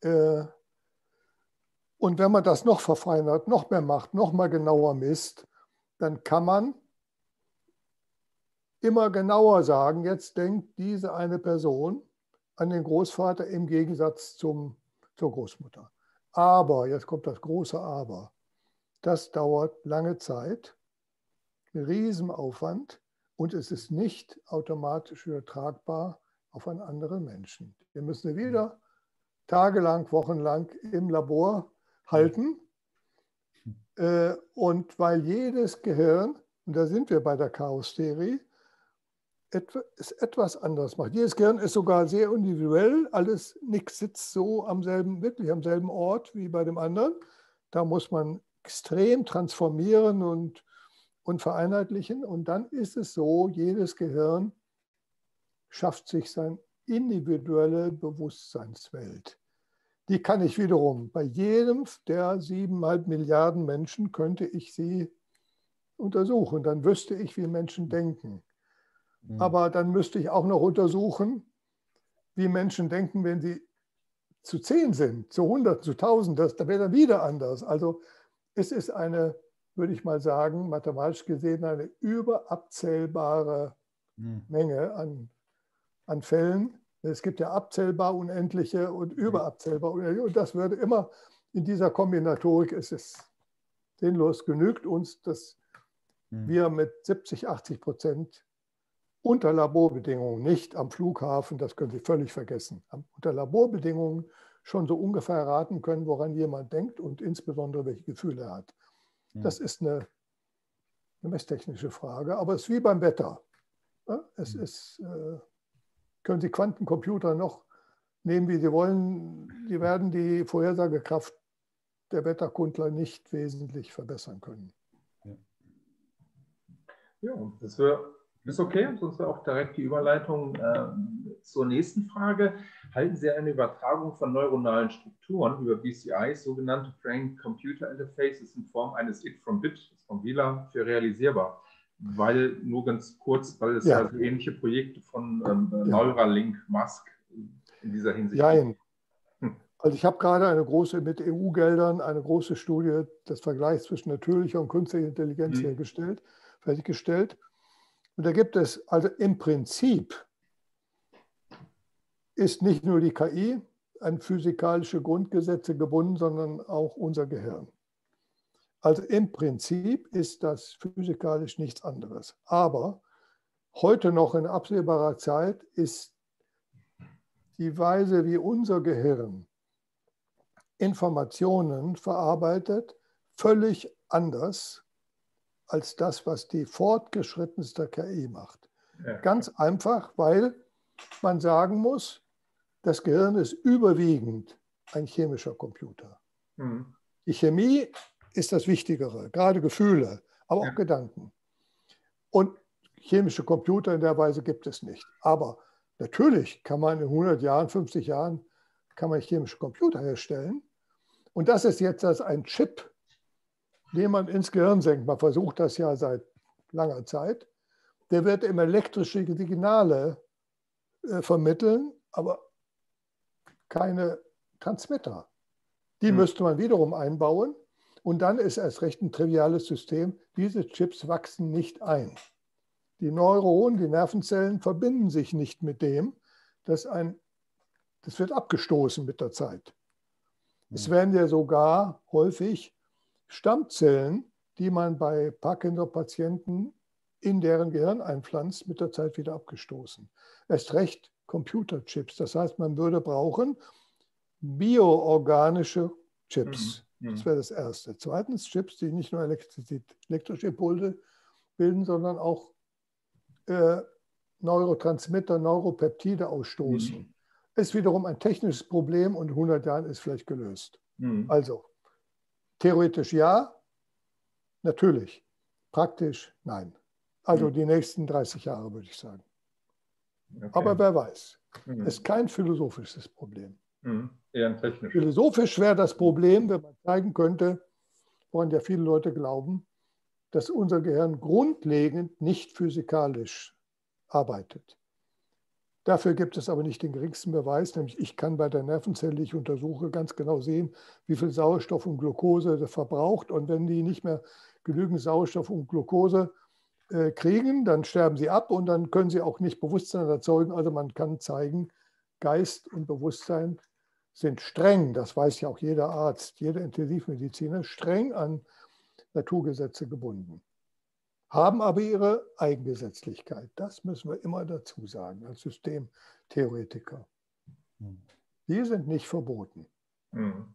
Speaker 3: Äh, und wenn man das noch verfeinert, noch mehr macht, noch mal genauer misst, dann kann man immer genauer sagen, jetzt denkt diese eine Person an den Großvater im Gegensatz zum, zur Großmutter. Aber, jetzt kommt das große Aber, das dauert lange Zeit, Riesenaufwand und es ist nicht automatisch übertragbar auf einen anderen Menschen. Wir müssen wieder tagelang, wochenlang im Labor halten. Äh, und weil jedes Gehirn, und da sind wir bei der Chaos-Theorie, es etwas anders macht. Jedes Gehirn ist sogar sehr individuell, alles, nichts sitzt so am selben, wirklich am selben Ort wie bei dem anderen. Da muss man extrem transformieren und, und vereinheitlichen. Und dann ist es so, jedes Gehirn schafft sich seine individuelle Bewusstseinswelt. Die kann ich wiederum, bei jedem der siebeneinhalb Milliarden Menschen könnte ich sie untersuchen. Dann wüsste ich, wie Menschen denken. Mhm. Aber dann müsste ich auch noch untersuchen, wie Menschen denken, wenn sie zu zehn sind, zu hundert, zu tausend. Das, da wäre dann wieder anders. Also es ist eine, würde ich mal sagen, mathematisch gesehen eine überabzählbare mhm. Menge an, an Fällen. Es gibt ja abzählbar unendliche und überabzählbar unendliche. Und das würde immer in dieser Kombinatorik, es ist sinnlos, genügt uns, dass mhm. wir mit 70, 80 Prozent unter Laborbedingungen, nicht am Flughafen, das können Sie völlig vergessen, unter Laborbedingungen schon so ungefähr erraten können, woran jemand denkt und insbesondere welche Gefühle er hat. Das ist eine, eine messtechnische Frage, aber es ist wie beim Wetter. Es ist, äh, können Sie Quantencomputer noch nehmen, wie Sie wollen, die werden die Vorhersagekraft der Wetterkundler nicht wesentlich verbessern können.
Speaker 1: Ja, das wäre ist okay, sonst wäre auch direkt die Überleitung äh, zur nächsten Frage. Halten Sie eine Übertragung von neuronalen Strukturen über BCIs, sogenannte Brain-Computer Interfaces in Form eines IT-from-Bit, von WLAN, für realisierbar? Weil, nur ganz kurz, weil es ja, ja so ähnliche Projekte von ähm, ja. Neuralink, Musk in dieser Hinsicht
Speaker 3: Nein. Hm. Also ich habe gerade eine große, mit EU-Geldern, eine große Studie des Vergleichs zwischen natürlicher und künstlicher Intelligenz hm. hergestellt, fertiggestellt. Und da gibt es also im Prinzip ist nicht nur die KI an physikalische Grundgesetze gebunden, sondern auch unser Gehirn. Also im Prinzip ist das physikalisch nichts anderes. Aber heute noch in absehbarer Zeit ist die Weise, wie unser Gehirn Informationen verarbeitet, völlig anders als das, was die fortgeschrittenste KI macht. Ja. Ganz einfach, weil man sagen muss, das Gehirn ist überwiegend ein chemischer Computer. Mhm. Die Chemie ist das Wichtigere, gerade Gefühle, aber auch ja. Gedanken. Und chemische Computer in der Weise gibt es nicht. Aber natürlich kann man in 100 Jahren, 50 Jahren, kann man chemische Computer herstellen. Und das ist jetzt als ein Chip den man ins Gehirn senkt, man versucht das ja seit langer Zeit, der wird ihm elektrische Signale äh, vermitteln, aber keine Transmitter. Die mhm. müsste man wiederum einbauen. Und dann ist erst recht ein triviales System. Diese Chips wachsen nicht ein. Die Neuronen, die Nervenzellen verbinden sich nicht mit dem. Das, ein, das wird abgestoßen mit der Zeit. Es hm. werden ja sogar häufig Stammzellen, die man bei Parkinson-Patienten in deren Gehirn einpflanzt, mit der Zeit wieder abgestoßen. Erst recht Computerchips. Das heißt, man würde brauchen bioorganische Chips. Mhm. Das wäre das Erste. Zweitens Chips, die nicht nur elektrische Impulse bilden, sondern auch äh, Neurotransmitter, Neuropeptide ausstoßen. Mhm. Ist wiederum ein technisches Problem und in 100 Jahren ist vielleicht gelöst. Mhm. Also Theoretisch ja, natürlich. Praktisch nein. Also mhm. die nächsten 30 Jahre, würde ich sagen. Okay. Aber wer weiß. Mhm. Es ist kein philosophisches Problem.
Speaker 1: Mhm. Eher ein technisches.
Speaker 3: Philosophisch wäre das Problem, wenn man zeigen könnte, woran ja viele Leute glauben, dass unser Gehirn grundlegend nicht physikalisch arbeitet. Dafür gibt es aber nicht den geringsten Beweis, nämlich ich kann bei der Nervenzelle, die ich untersuche, ganz genau sehen, wie viel Sauerstoff und Glucose verbraucht. Und wenn die nicht mehr genügend Sauerstoff und Glucose äh, kriegen, dann sterben sie ab und dann können sie auch nicht Bewusstsein erzeugen. Also man kann zeigen, Geist und Bewusstsein sind streng, das weiß ja auch jeder Arzt, jeder Intensivmediziner, streng an Naturgesetze gebunden, haben aber ihre Eigengesetzlichkeit. Das müssen wir immer dazu sagen als Systemtheoretiker. Hm. Die sind nicht verboten.
Speaker 1: Hm.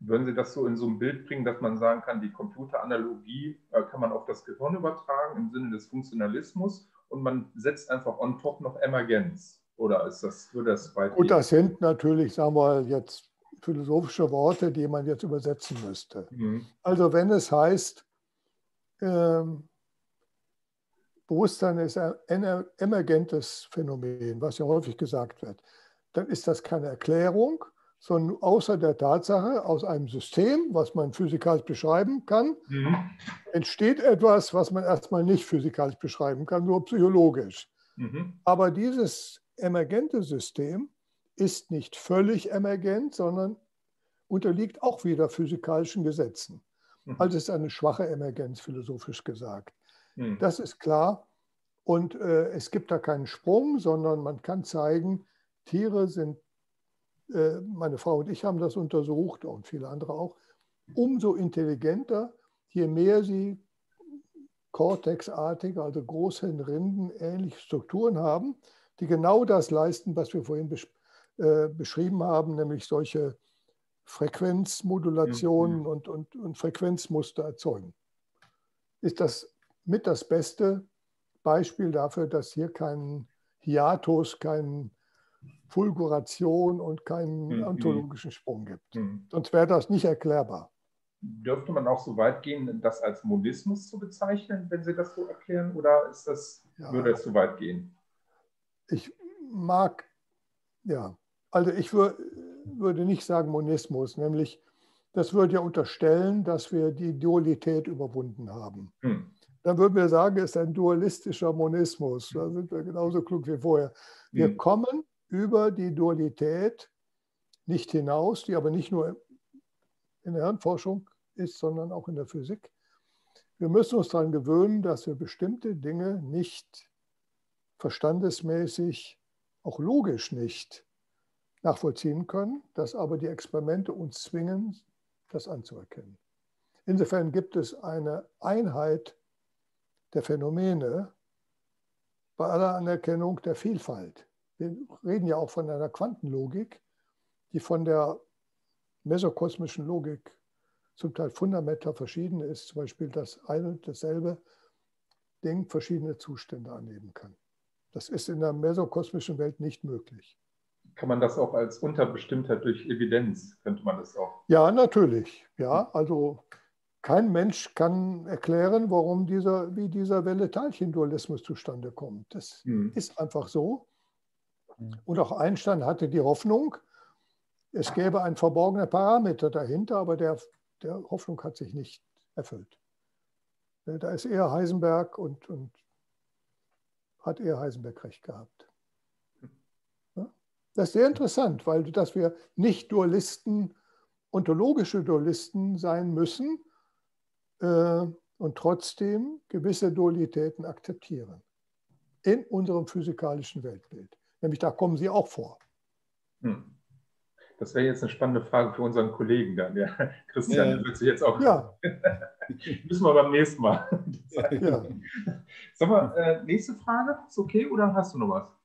Speaker 1: Würden Sie das so in so ein Bild bringen, dass man sagen kann, die Computeranalogie äh, kann man auf das Gehirn übertragen im Sinne des Funktionalismus und man setzt einfach on top noch Emergenz? Oder ist das, würde das
Speaker 3: weit Gut, das sind natürlich, sagen wir jetzt, philosophische Worte, die man jetzt übersetzen müsste. Mhm. Also wenn es heißt, ähm, Bewusstsein ist ein emergentes Phänomen, was ja häufig gesagt wird, dann ist das keine Erklärung, sondern außer der Tatsache, aus einem System, was man physikalisch beschreiben kann, mhm. entsteht etwas, was man erstmal nicht physikalisch beschreiben kann, nur psychologisch. Mhm. Aber dieses emergente System ist nicht völlig emergent, sondern unterliegt auch wieder physikalischen Gesetzen. Mhm. Also ist eine schwache Emergenz, philosophisch gesagt. Mhm. Das ist klar. Und äh, es gibt da keinen Sprung, sondern man kann zeigen, Tiere sind, äh, meine Frau und ich haben das untersucht und viele andere auch, umso intelligenter, je mehr sie Cortexartige, also Großhirnrinden, ähnliche Strukturen haben, die genau das leisten, was wir vorhin besch äh, beschrieben haben, nämlich solche Frequenzmodulationen mhm. und, und, und Frequenzmuster erzeugen. Ist das mit das beste Beispiel dafür, dass hier kein Hiatus, keine Fulguration und keinen mhm. ontologischen Sprung gibt. Mhm. Sonst wäre das nicht erklärbar.
Speaker 1: Dürfte man auch so weit gehen, das als Monismus zu bezeichnen, wenn Sie das so erklären, oder ist das, ja. würde es zu weit gehen?
Speaker 3: ich mag, ja, also ich wür, würde nicht sagen Monismus, nämlich das würde ja unterstellen, dass wir die Dualität überwunden haben. Hm. Dann würden wir sagen, es ist ein dualistischer Monismus. Da sind wir genauso klug wie vorher. Wir hm. kommen über die Dualität nicht hinaus, die aber nicht nur in der Hirnforschung ist, sondern auch in der Physik. Wir müssen uns daran gewöhnen, dass wir bestimmte Dinge nicht verstandesmäßig, auch logisch nicht nachvollziehen können, dass aber die Experimente uns zwingen, das anzuerkennen. Insofern gibt es eine Einheit der Phänomene bei aller Anerkennung der Vielfalt. Wir reden ja auch von einer Quantenlogik, die von der mesokosmischen Logik zum Teil fundamental verschieden ist, zum Beispiel, dass ein und dasselbe Ding verschiedene Zustände annehmen kann. Das ist in der mesokosmischen Welt nicht möglich.
Speaker 1: Kann man das auch als Unterbestimmtheit durch Evidenz, könnte man das auch?
Speaker 3: Ja, natürlich. Ja, also kein Mensch kann erklären, warum dieser, wie dieser Welle-Teilchen-Dualismus zustande kommt. Das hm. ist einfach so. Hm. Und auch Einstein hatte die Hoffnung, es gäbe ein verborgener Parameter dahinter, aber der, der Hoffnung hat sich nicht erfüllt. Da ist eher Heisenberg und, und hat eher Heisenberg recht gehabt. Das ist sehr interessant, weil dass wir nicht Dualisten, ontologische Dualisten sein müssen äh, und trotzdem gewisse Dualitäten akzeptieren in unserem physikalischen Weltbild. Nämlich da kommen sie auch vor. Hm.
Speaker 1: Das wäre jetzt eine spannende Frage für unseren Kollegen dann. Ja, <laughs> Christian, ja. wird sich jetzt auch.
Speaker 3: Ja. <laughs>
Speaker 1: Müssen wir beim nächsten Mal. <laughs> ja. Sag mal, äh, nächste Frage. Ist okay oder hast du noch was?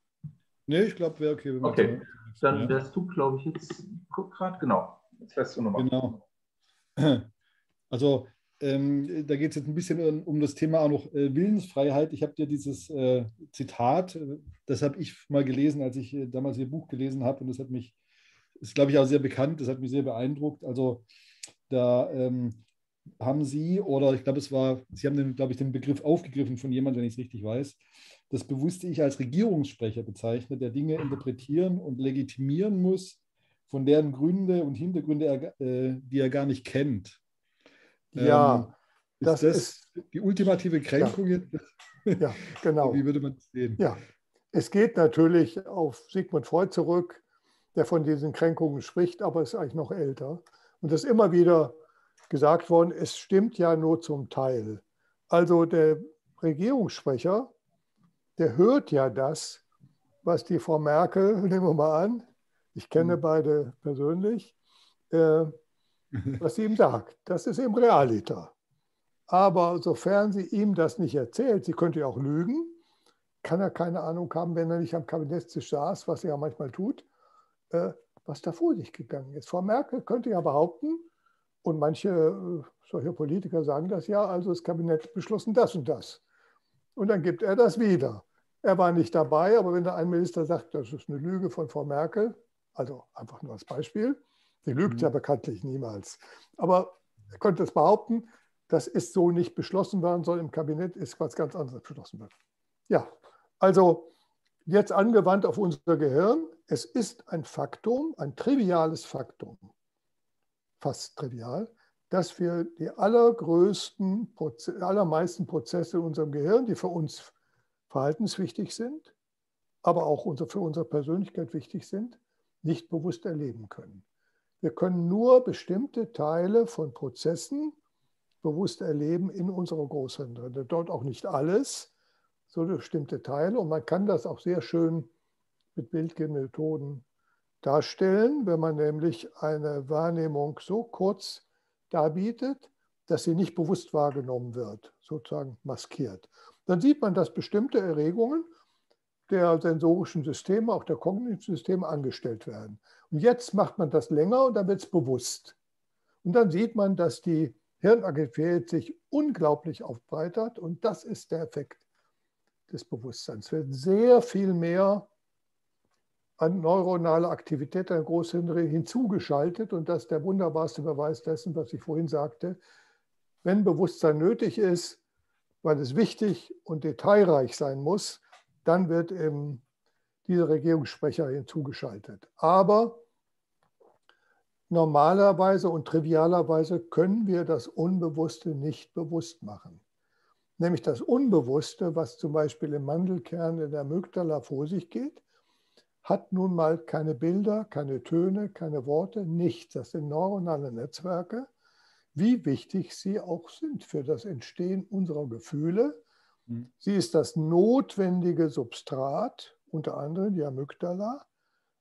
Speaker 2: Nee, ich glaube, wäre okay.
Speaker 1: Okay, dann ja. wärst du, glaube ich, jetzt, guck gerade, genau. Jetzt wärst du nochmal.
Speaker 2: Genau. <clears throat> Also, ähm, da geht es jetzt ein bisschen um, das Thema auch noch äh, Willensfreiheit. Ich habe dir dieses äh, Zitat, äh, das habe ich mal gelesen, als ich äh, damals ihr Buch gelesen habe und das hat mich ist, glaube ich, auch sehr bekannt. Das hat mich sehr beeindruckt. Also da ähm, haben Sie, oder ich glaube, es war, Sie haben, den, glaube ich, den Begriff aufgegriffen von jemandem, wenn ich es richtig weiß, das bewusste Ich als Regierungssprecher bezeichnet, der Dinge interpretieren und legitimieren muss, von deren Gründe und Hintergründe, er, äh, die er gar nicht kennt.
Speaker 3: Ja, ähm,
Speaker 2: ist das, das ist die ultimative Kränkung.
Speaker 3: Ja, ja genau. <laughs>
Speaker 2: Wie würde man das sehen?
Speaker 3: Ja, es geht natürlich auf Sigmund Freud zurück, der von diesen Kränkungen spricht, aber ist eigentlich noch älter. Und das ist immer wieder gesagt worden, es stimmt ja nur zum Teil. Also der Regierungssprecher, der hört ja das, was die Frau Merkel, <laughs> nehmen wir mal an, ich kenne mhm. beide persönlich, äh, was sie ihm sagt. Das ist eben Realita. Aber sofern sie ihm das nicht erzählt, sie könnte ja auch lügen, kann er keine Ahnung haben, wenn er nicht am Kabinettstisch saß, was er ja manchmal tut, äh, was da vor sich gegangen ist. Frau Merkel könnte ja behaupten, und manche äh, solcher Politiker sagen das ja, also das Kabinett beschlossen das und das. Und dann gibt er das wieder. Er war nicht dabei, aber wenn da ein Minister sagt, das ist eine Lüge von Frau Merkel, also einfach nur als Beispiel, die lügt mhm. ja bekanntlich niemals. Aber er könnte es behaupten, das ist so nicht beschlossen werden soll im Kabinett, ist was ganz anderes beschlossen wird. Ja, also jetzt angewandt auf unser Gehirn, es ist ein Faktum, ein triviales Faktum, fast trivial, dass wir die allergrößten, allermeisten Prozesse in unserem Gehirn, die für uns verhaltenswichtig sind, aber auch für unsere Persönlichkeit wichtig sind, nicht bewusst erleben können. Wir können nur bestimmte Teile von Prozessen bewusst erleben in unserer Großhirnrinde. Dort auch nicht alles, so bestimmte Teile. Und man kann das auch sehr schön mit Bildmethoden darstellen, wenn man nämlich eine Wahrnehmung so kurz darbietet, dass sie nicht bewusst wahrgenommen wird, sozusagen maskiert. Dann sieht man, dass bestimmte Erregungen der sensorischen Systeme, auch der kognitiven Systeme angestellt werden. Und jetzt macht man das länger und dann wird es bewusst. Und dann sieht man, dass die Hirnaktivität sich unglaublich aufbreitert und das ist der Effekt des Bewusstseins. Es wird sehr viel mehr an neuronale Aktivität der Großhirnrinde hinzugeschaltet und das ist der wunderbarste Beweis dessen, was ich vorhin sagte. Wenn Bewusstsein nötig ist, weil es wichtig und detailreich sein muss, dann wird eben dieser Regierungssprecher hinzugeschaltet. Aber normalerweise und trivialerweise können wir das Unbewusste nicht bewusst machen. Nämlich das Unbewusste, was zum Beispiel im Mandelkern in der Amygdala vor sich geht, hat nun mal keine Bilder, keine Töne, keine Worte, nichts. Das sind neuronale Netzwerke, wie wichtig sie auch sind für das Entstehen unserer Gefühle. Sie ist das notwendige Substrat, unter anderem die Amygdala,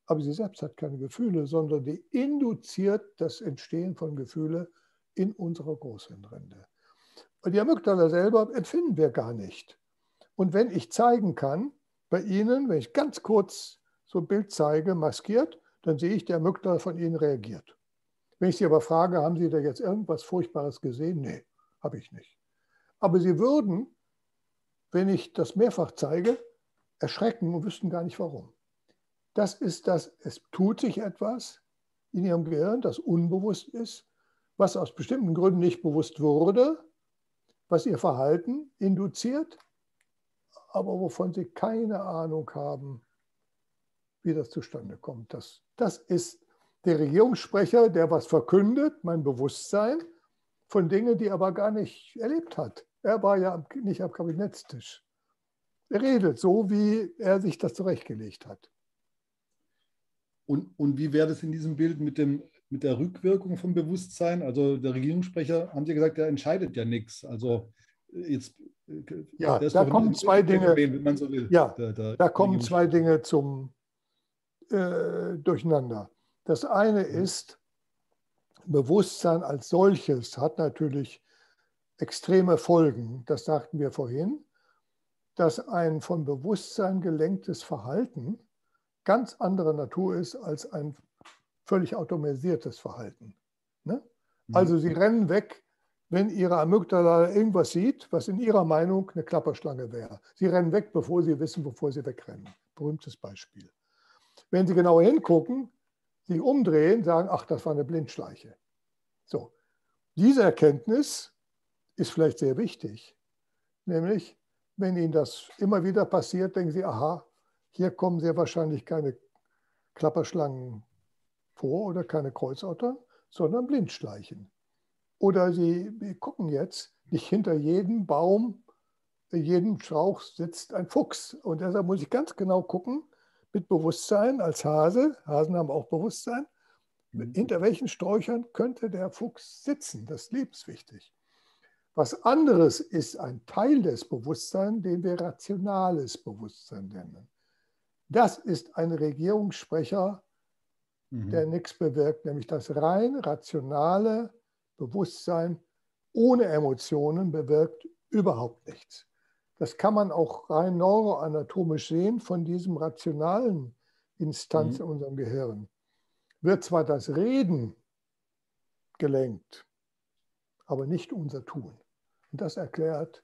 Speaker 3: aber sie selbst hat keine Gefühle, sondern die induziert das Entstehen von Gefühlen in unserer Großhirnrinde. Die Amygdala selber empfinden wir gar nicht. Und wenn ich zeigen kann, bei Ihnen, wenn ich ganz kurz so ein Bild zeige, maskiert, dann sehe ich, der Amygdala von Ihnen reagiert. Wenn ich Sie aber frage, haben Sie da jetzt irgendwas Furchtbares gesehen? Nee, habe ich nicht. Aber Sie würden wenn ich das mehrfach zeige, erschrecken und wüssten gar nicht warum. Das ist das, es tut sich etwas in ihrem Gehirn, das unbewusst ist, was aus bestimmten Gründen nicht bewusst wurde, was ihr Verhalten induziert, aber wovon sie keine Ahnung haben, wie das zustande kommt. Das, das ist der Regierungssprecher, der was verkündet, mein Bewusstsein von Dingen, die er aber gar nicht erlebt hat. Er war ja nicht am Kabinettstisch. Er redet so, wie er sich das zurechtgelegt hat.
Speaker 2: Und, und wie wäre das in diesem Bild mit, dem, mit der Rückwirkung vom Bewusstsein? Also der Regierungssprecher, haben Sie gesagt, der entscheidet ja nichts. Also jetzt
Speaker 3: ja, da kommen zwei Dinge. Wenn man so will. Ja, der, der da kommen zwei Dinge zum äh, Durcheinander. Das eine ist, Bewusstsein als solches hat natürlich extreme Folgen. Das sagten wir vorhin, dass ein von Bewusstsein gelenktes Verhalten ganz anderer Natur ist als ein völlig automatisiertes Verhalten. Ne? Mhm. Also sie rennen weg, wenn ihre Amygdala irgendwas sieht, was in ihrer Meinung eine Klapperschlange wäre. Sie rennen weg, bevor sie wissen, bevor sie wegrennen. Berühmtes Beispiel. Wenn sie genauer hingucken, sich umdrehen, sagen, ach, das war eine Blindschleiche. So, diese Erkenntnis ist vielleicht sehr wichtig. Nämlich, wenn Ihnen das immer wieder passiert, denken Sie, aha, hier kommen sehr wahrscheinlich keine Klapperschlangen vor oder keine Kreuzottern, sondern Blindschleichen. Oder Sie gucken jetzt, nicht hinter jedem Baum, jedem Strauch sitzt ein Fuchs. Und deshalb muss ich ganz genau gucken, mit Bewusstsein als Hase, Hasen haben auch Bewusstsein, mhm. hinter welchen Sträuchern könnte der Fuchs sitzen. Das ist lebenswichtig. Was anderes ist ein Teil des Bewusstseins, den wir rationales Bewusstsein nennen. Das ist ein Regierungssprecher, mhm. der nichts bewirkt, nämlich das rein rationale Bewusstsein ohne Emotionen bewirkt überhaupt nichts. Das kann man auch rein neuroanatomisch sehen von diesem rationalen Instanz mhm. in unserem Gehirn. Wird zwar das Reden gelenkt, aber nicht unser Tun. Und das erklärt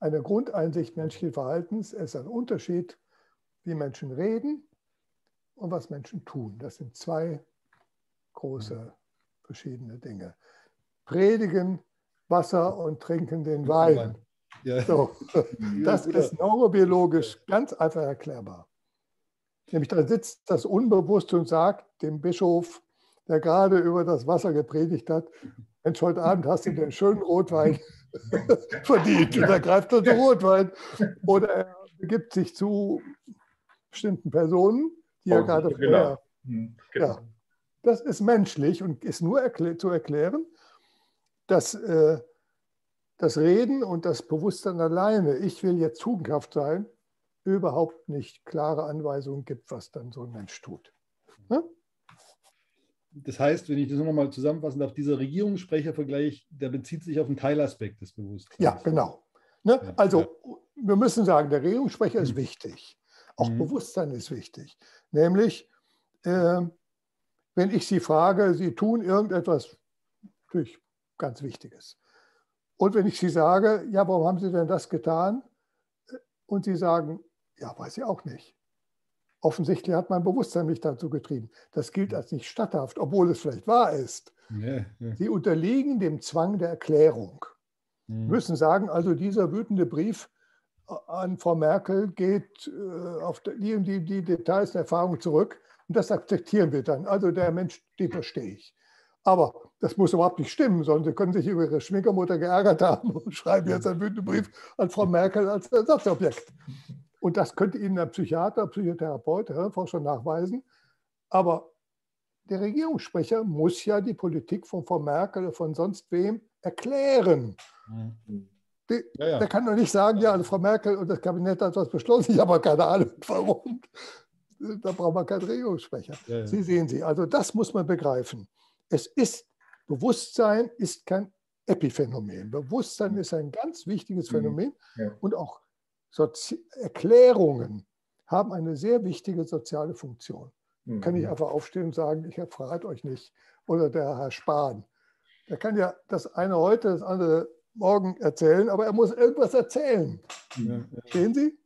Speaker 3: eine Grundeinsicht menschlichen Verhaltens. Es ist ein Unterschied, wie Menschen reden und was Menschen tun. Das sind zwei große verschiedene Dinge. Predigen Wasser und trinken den Wein. Ja. So, das ist neurobiologisch ganz einfach erklärbar. Nämlich da sitzt das unbewusst und sagt dem Bischof, der gerade über das Wasser gepredigt hat, Mensch, heute Abend hast du den schönen Rotwein <laughs> <laughs> verdient. Und er greift den Rotwein. Oder er begibt sich zu bestimmten Personen, die er gerade genau. vorher. Hm, genau. Ja, das ist menschlich und ist nur erklär zu erklären, dass äh, das Reden und das Bewusstsein alleine, ich will jetzt tugendhaft sein, überhaupt nicht klare Anweisungen gibt, was dann so ein Mensch tut.
Speaker 2: Hm? Das heißt, wenn ich das nochmal zusammenfassen darf, dieser Regierungssprechervergleich, der bezieht sich auf einen Teilaspekt des Bewusstseins.
Speaker 3: Ja, genau. Ne? Ja, also ja. wir müssen sagen, der Regierungssprecher ist hm. wichtig. Auch mhm. Bewusstsein ist wichtig. Nämlich, äh, wenn ich Sie frage, Sie tun irgendetwas, natürlich ganz Wichtiges. Und wenn ich Sie sage, ja, warum haben Sie denn das getan? Und Sie sagen, ja, weiß ich auch nicht. Offensichtlich hat mein Bewusstsein mich dazu getrieben. Das gilt als nicht statthaft, obwohl es vielleicht wahr ist. Ja, ja. Sie unterliegen dem Zwang der Erklärung. Mhm. Müssen sagen, also dieser wütende Brief an Frau Merkel geht äh, auf die, die, die Details der Erfahrung zurück und das akzeptieren wir dann. Also der Mensch, den verstehe ich. Aber das muss überhaupt nicht stimmen, sondern Sie können sich über Ihre Schwiegermutter geärgert haben und <laughs> schreiben jetzt einen wütenden Brief an Frau Merkel als Ersatzobjekt. Und das könnte Ihnen ein Psychiater, Psychotherapeut, Hirnforscher nachweisen. Aber der Regierungssprecher muss ja die Politik von Frau Merkel oder von sonst wem erklären. Mhm. Die, ja, ja. Der kann doch nicht sagen, ja, Frau Merkel und das Kabinett hat was beschlossen, ich habe keine Ahnung <laughs> warum. Da braucht man keinen Regierungssprecher. Ja, Sie sehen Sie, also das muss man begreifen. Es ist, Bewusstsein ist kein Epiphänomen. Bewusstsein ist ein ganz wichtiges mhm. Phänomen und auch Sozi Erklärungen haben eine sehr wichtige soziale Funktion. Mhm. Kann ich einfach aufstehen und sagen, ich verrate euch nicht. Oder der Herr Spahn. Der kann ja das eine heute, das andere morgen erzählen, aber er muss irgendwas erzählen. Ja. Sehen Sie?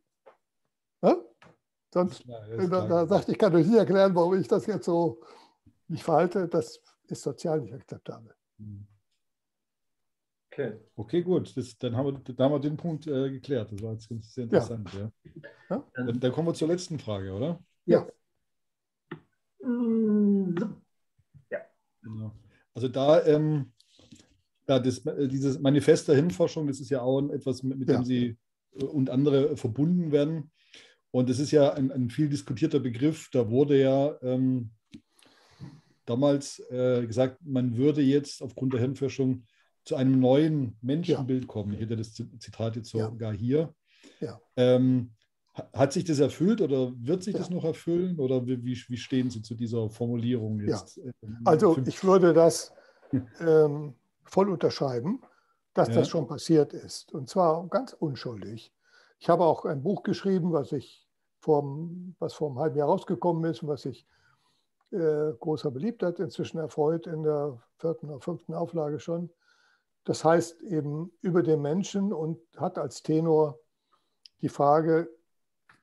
Speaker 3: Ja? Sonst, ja, da, da sagt, ich kann euch nicht erklären, warum ich das jetzt so nicht verhalte, das ist sozial nicht akzeptabel.
Speaker 2: Okay. Okay, gut. Das, dann, haben wir, dann haben wir den Punkt äh, geklärt. Das war jetzt sehr interessant. Ja. ja. Dann, dann, kommen wir zur letzten Frage, oder?
Speaker 3: Ja.
Speaker 2: Ja. Genau. Also da ähm, ja, das, äh, dieses Manifest der Hirnforschung, das ist ja auch etwas, mit, mit ja. dem Sie äh, und andere verbunden werden. Und das ist ja ein, ein viel diskutierter Begriff. Da wurde ja ähm, damals äh, gesagt, man würde jetzt aufgrund der Hirnforschung zu einem neuen Menschenbild ja. kommen. Ich hätte das Zitat jetzt sogar ja. hier. Ja. Ähm, hat sich das erfüllt oder wird sich das noch erfüllen? Oder wie, wie, stehen Sie zu dieser Formulierung jetzt?
Speaker 3: Also ich würde das <laughs> ähm, voll unterschreiben, dass das schon passiert ist. Und zwar ganz unschuldig. Ich habe auch ein Buch geschrieben, was ich vor, was vor einem halben Jahr rausgekommen ist und was sich äh, großer Beliebtheit inzwischen erfreut in der vierten oder fünften Auflage schon. Das heißt eben über den Menschen und hat als Tenor die Frage,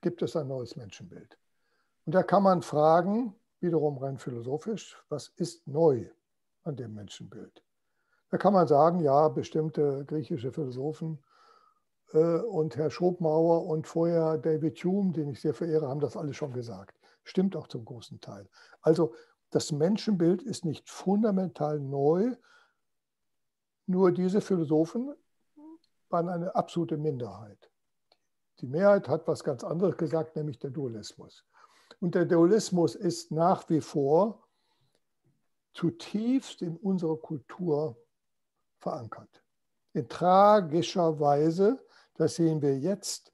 Speaker 3: gibt es ein neues Menschenbild? Und da kann man fragen, wiederum rein philosophisch, was ist neu an dem Menschenbild? Da kann man sagen, ja, bestimmte griechische Philosophen äh, und Herr Schopenhauer und vorher David Hume, den ich sehr verehre, haben das alles schon gesagt. Stimmt auch zum großen Teil. Also das Menschenbild ist nicht fundamental neu, nur diese Philosophen waren eine absolute Minderheit. Die Mehrheit hat was ganz anderes gesagt, nämlich der Dualismus. Und der Dualismus ist nach wie vor zutiefst in unserer Kultur verankert. in tragischer Weise, das sehen wir jetzt,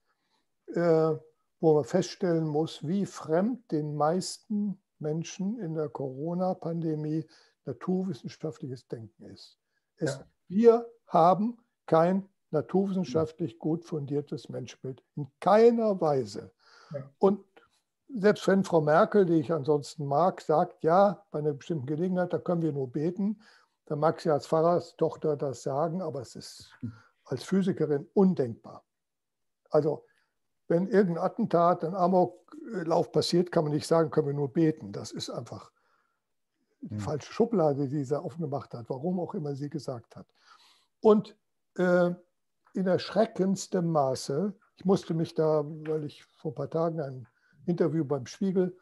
Speaker 3: äh, wo man feststellen muss, wie fremd den meisten Menschen in der Corona-Pandemie naturwissenschaftliches Denken ist. Es, ja. Wir haben kein naturwissenschaftlich gut fundiertes Menschbild. In keiner Weise. Und selbst wenn Frau Merkel, die ich ansonsten mag, sagt, ja, bei einer bestimmten Gelegenheit, da können wir nur beten, dann mag sie als Pfarrerstochter das sagen, aber es ist als Physikerin undenkbar. Also wenn irgendein Attentat, ein Amoklauf passiert, kann man nicht sagen, können wir nur beten. Das ist einfach die mhm. falsche Schublade, die sie aufgemacht hat, warum auch immer sie gesagt hat. Und äh, in erschreckendem Maße, ich musste mich da, weil ich vor ein paar Tagen ein Interview beim Spiegel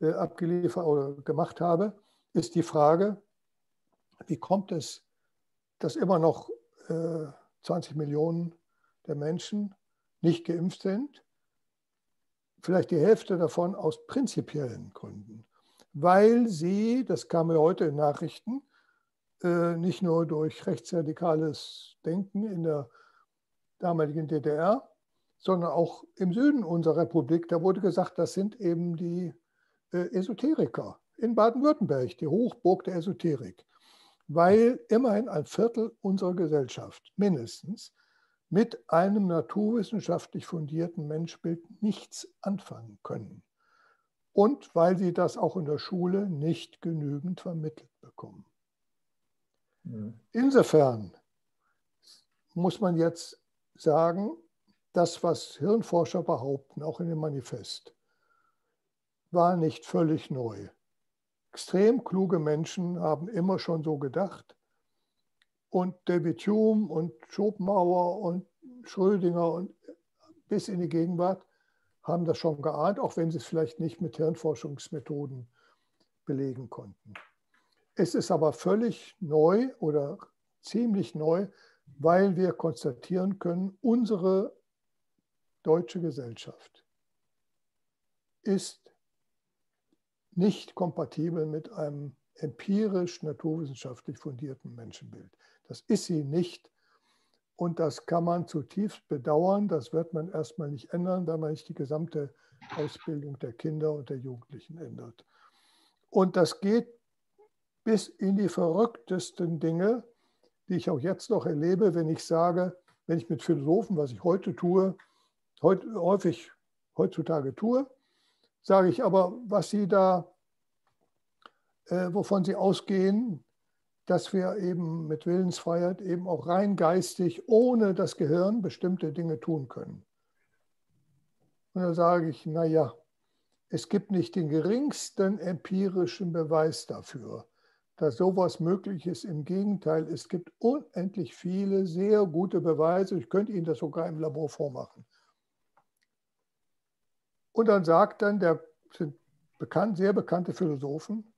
Speaker 3: äh, abgeliefert oder gemacht habe, ist die Frage, wie kommt es, dass immer noch äh, 20 Millionen der Menschen nicht geimpft sind? Vielleicht die Hälfte davon aus prinzipiellen Gründen, weil sie, das kam ja heute in Nachrichten, nicht nur durch rechtsradikales Denken in der damaligen DDR, sondern auch im Süden unserer Republik. Da wurde gesagt, das sind eben die äh, Esoteriker in Baden-Württemberg, die Hochburg der Esoterik, weil immerhin ein Viertel unserer Gesellschaft mindestens mit einem naturwissenschaftlich fundierten Menschbild nichts anfangen können. Und weil sie das auch in der Schule nicht genügend vermittelt bekommen. Insofern muss man jetzt sagen, das, was Hirnforscher behaupten, auch in dem Manifest, war nicht völlig neu. Extrem kluge Menschen haben immer schon so gedacht. Und David Hume und Schopenhauer und Schrödinger und bis in die Gegenwart haben das schon geahnt, auch wenn sie es vielleicht nicht mit Hirnforschungsmethoden belegen konnten. Es ist aber völlig neu oder ziemlich neu, weil wir konstatieren können, unsere deutsche Gesellschaft ist nicht kompatibel mit einem empirisch naturwissenschaftlich fundierten Menschenbild. Das ist sie nicht. Und das kann man zutiefst bedauern. Das wird man erstmal nicht ändern, wenn man nicht die gesamte Ausbildung der Kinder und der Jugendlichen ändert. Und das geht bis in die verrücktesten Dinge, die ich auch jetzt noch erlebe, wenn ich sage, wenn ich mit Philosophen, was ich heute tue, heute, häufig heutzutage tue, sage ich aber, was sie da, äh, wovon sie ausgehen, dass wir eben mit Willensfreiheit eben auch rein geistig ohne das Gehirn bestimmte Dinge tun können. Und da sage ich, naja, es gibt nicht den geringsten empirischen Beweis dafür, dass sowas möglich ist. Im Gegenteil, es gibt unendlich viele sehr gute Beweise. Ich könnte Ihnen das sogar im Labor vormachen. Und dann sagt dann der sind bekannt, sehr bekannte Philosophen,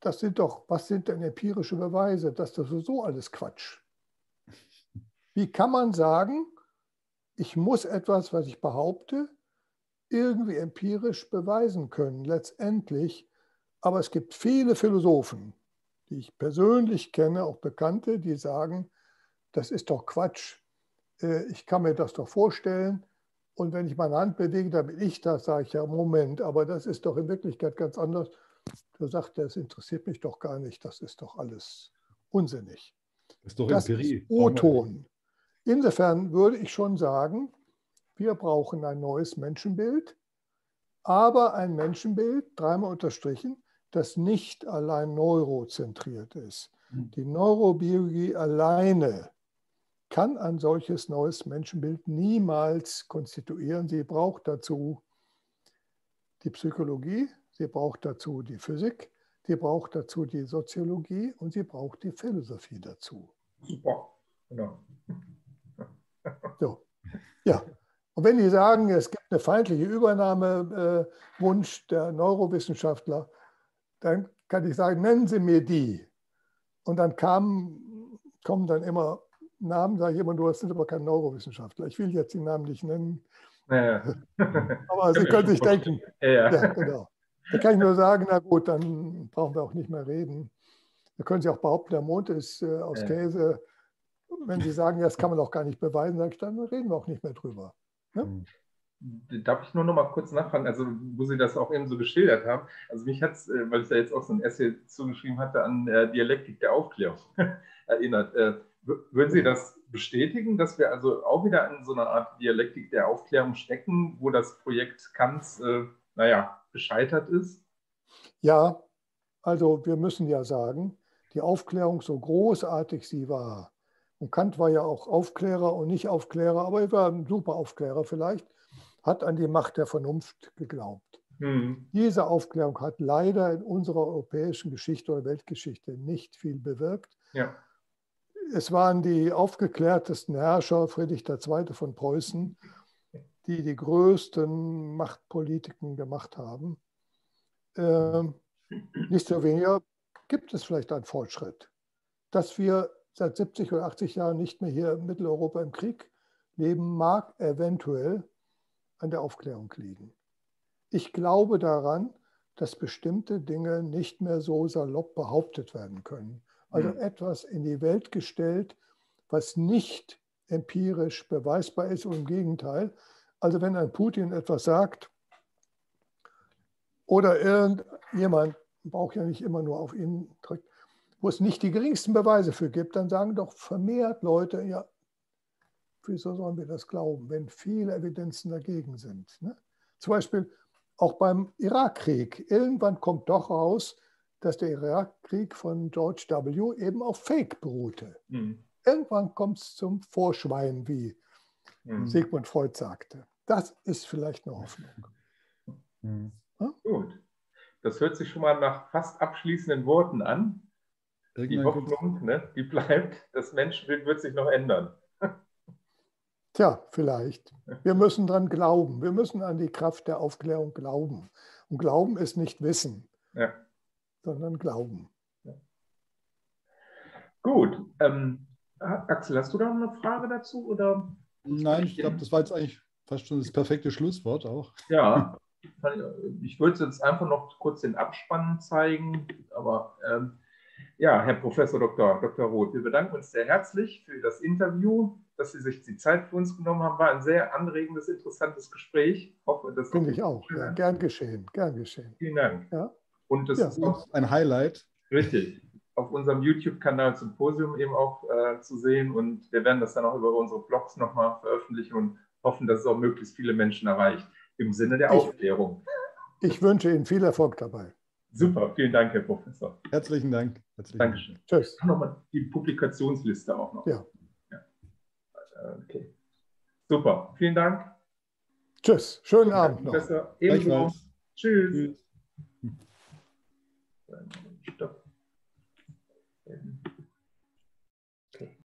Speaker 3: das sind doch, was sind denn empirische Beweise? Das ist sowieso alles Quatsch. Wie kann man sagen, ich muss etwas, was ich behaupte, irgendwie empirisch beweisen können, letztendlich aber es gibt viele Philosophen, die ich persönlich kenne, auch Bekannte, die sagen, das ist doch Quatsch. Äh, ich kann mir das doch vorstellen. Und wenn ich meine Hand bewege, dann bin ich das, sage ich ja, Moment, aber das ist doch in Wirklichkeit ganz anders. Da sagt er, es interessiert mich doch gar nicht, das ist doch alles unsinnig.
Speaker 2: Das ist doch das Empirie.
Speaker 3: O-Ton. Insofern würde ich schon sagen, wir brauchen ein neues Menschenbild, aber ein Menschenbild, dreimal unterstrichen, das nicht allein neurozentriert ist. Hm. Die Neurobiologie alleine kann ein solches neues Menschenbild niemals konstituieren. Sie braucht dazu die Psychologie, sie braucht dazu die Physik, sie braucht dazu die Soziologie und sie braucht die Philosophie dazu. Super, genau. <laughs> So, ja. Und wenn die sagen, es gibt eine feindliche Übernahmewunsch der Neurowissenschaftler, dann kann ich sagen, nennen Sie mir die. Und dann kamen, kommen dann immer Namen, sage ich immer das sind aber kein Neurowissenschaftler. Ich will jetzt die Namen nicht nennen. Ja. <laughs> aber Sie können sich denken. Ja. ja, genau. Da kann ich nur sagen, na gut, dann brauchen wir auch nicht mehr reden. Da können Sie auch behaupten, der Mond ist äh, aus Käse. wenn Sie sagen, ja, das kann man auch gar nicht beweisen, sage ich, dann reden wir auch nicht mehr drüber. Ne?
Speaker 1: Darf ich nur noch mal kurz nachfragen, also wo Sie das auch eben so geschildert haben. Also mich hat es, äh, weil ich da jetzt auch so ein Essay zugeschrieben hatte, an äh, Dialektik der Aufklärung <laughs> erinnert. Äh, würden Sie das bestätigen, dass wir also auch wieder in so einer Art Dialektik der Aufklärung stecken, wo das Projekt Kants, naja, gescheitert ist?
Speaker 3: Ja, also wir müssen ja sagen, die Aufklärung, so großartig sie war, und Kant war ja auch Aufklärer und nicht Aufklärer, aber er war ein super Aufklärer vielleicht, hat an die Macht der Vernunft geglaubt. Mhm. Diese Aufklärung hat leider in unserer europäischen Geschichte oder Weltgeschichte nicht viel bewirkt. Ja. Es waren die aufgeklärtesten Herrscher, Friedrich II. von Preußen, die die größten Machtpolitiken gemacht haben. Ähm, nicht so weniger gibt es vielleicht einen Fortschritt, dass wir seit 70 oder 80 Jahren nicht mehr hier in Mitteleuropa im Krieg leben, mag eventuell an der Aufklärung liegen. Ich glaube daran, dass bestimmte Dinge nicht mehr so salopp behauptet werden können. Also ja. etwas in die Welt gestellt, was nicht empirisch beweisbar ist und im Gegenteil. Also wenn ein Putin etwas sagt oder irgendjemand, braucht ja nicht immer nur auf ihn drückt, wo es nicht die geringsten Beweise für gibt, dann sagen doch vermehrt Leute, ja, wieso sollen wir das glauben, wenn viele Evidenzen dagegen sind? Ne? Zum Beispiel auch beim Irakkrieg. Irgendwann kommt doch raus, dass der Irakkrieg von George W. eben auf Fake beruhte. Mhm. Irgendwann kommt es zum Vorschwein, wie mhm. Sigmund Freud sagte. Das ist vielleicht eine Hoffnung.
Speaker 1: Mhm. Ja? Gut. Das hört sich schon mal nach fast abschließenden Worten an. Die Hoffnung, ne, die bleibt. Das Menschenbild wird sich noch ändern.
Speaker 3: Tja, vielleicht. Wir müssen daran glauben. Wir müssen an die Kraft der Aufklärung glauben. Und Glauben ist nicht Wissen, ja. sondern Glauben. Ja.
Speaker 1: Gut. Ähm, Axel, hast du da noch eine Frage dazu? Oder?
Speaker 2: Nein, ich glaube, das war jetzt eigentlich fast schon das perfekte Schlusswort auch.
Speaker 1: Ja, <laughs> ich würde jetzt einfach noch kurz den Abspann zeigen, aber ähm, ja, Herr Professor Dr. Dr. Roth, wir bedanken uns sehr herzlich für das Interview, dass Sie sich die Zeit für uns genommen haben. War ein sehr anregendes, interessantes Gespräch.
Speaker 3: Hoffe, das Finde ich auch. Ja, gern geschehen, gern geschehen.
Speaker 1: Vielen Dank.
Speaker 2: Ja. Und das ja, ist auch ein Highlight.
Speaker 1: Richtig. Auf unserem YouTube-Kanal Symposium eben auch äh, zu sehen. Und wir werden das dann auch über unsere Blogs nochmal veröffentlichen und hoffen, dass es auch möglichst viele Menschen erreicht. Im Sinne der Aufklärung.
Speaker 3: Ich, ich wünsche Ihnen viel Erfolg dabei.
Speaker 1: Super, vielen Dank, Herr Professor.
Speaker 2: Herzlichen Dank. Herzlichen
Speaker 1: Dankeschön. Tschüss. Nochmal die Publikationsliste auch noch.
Speaker 3: Ja.
Speaker 1: ja. Okay. Super, vielen Dank.
Speaker 3: Tschüss, schönen Abend
Speaker 1: noch. Professor, ebenso. Tschüss. Tschüss. Stopp.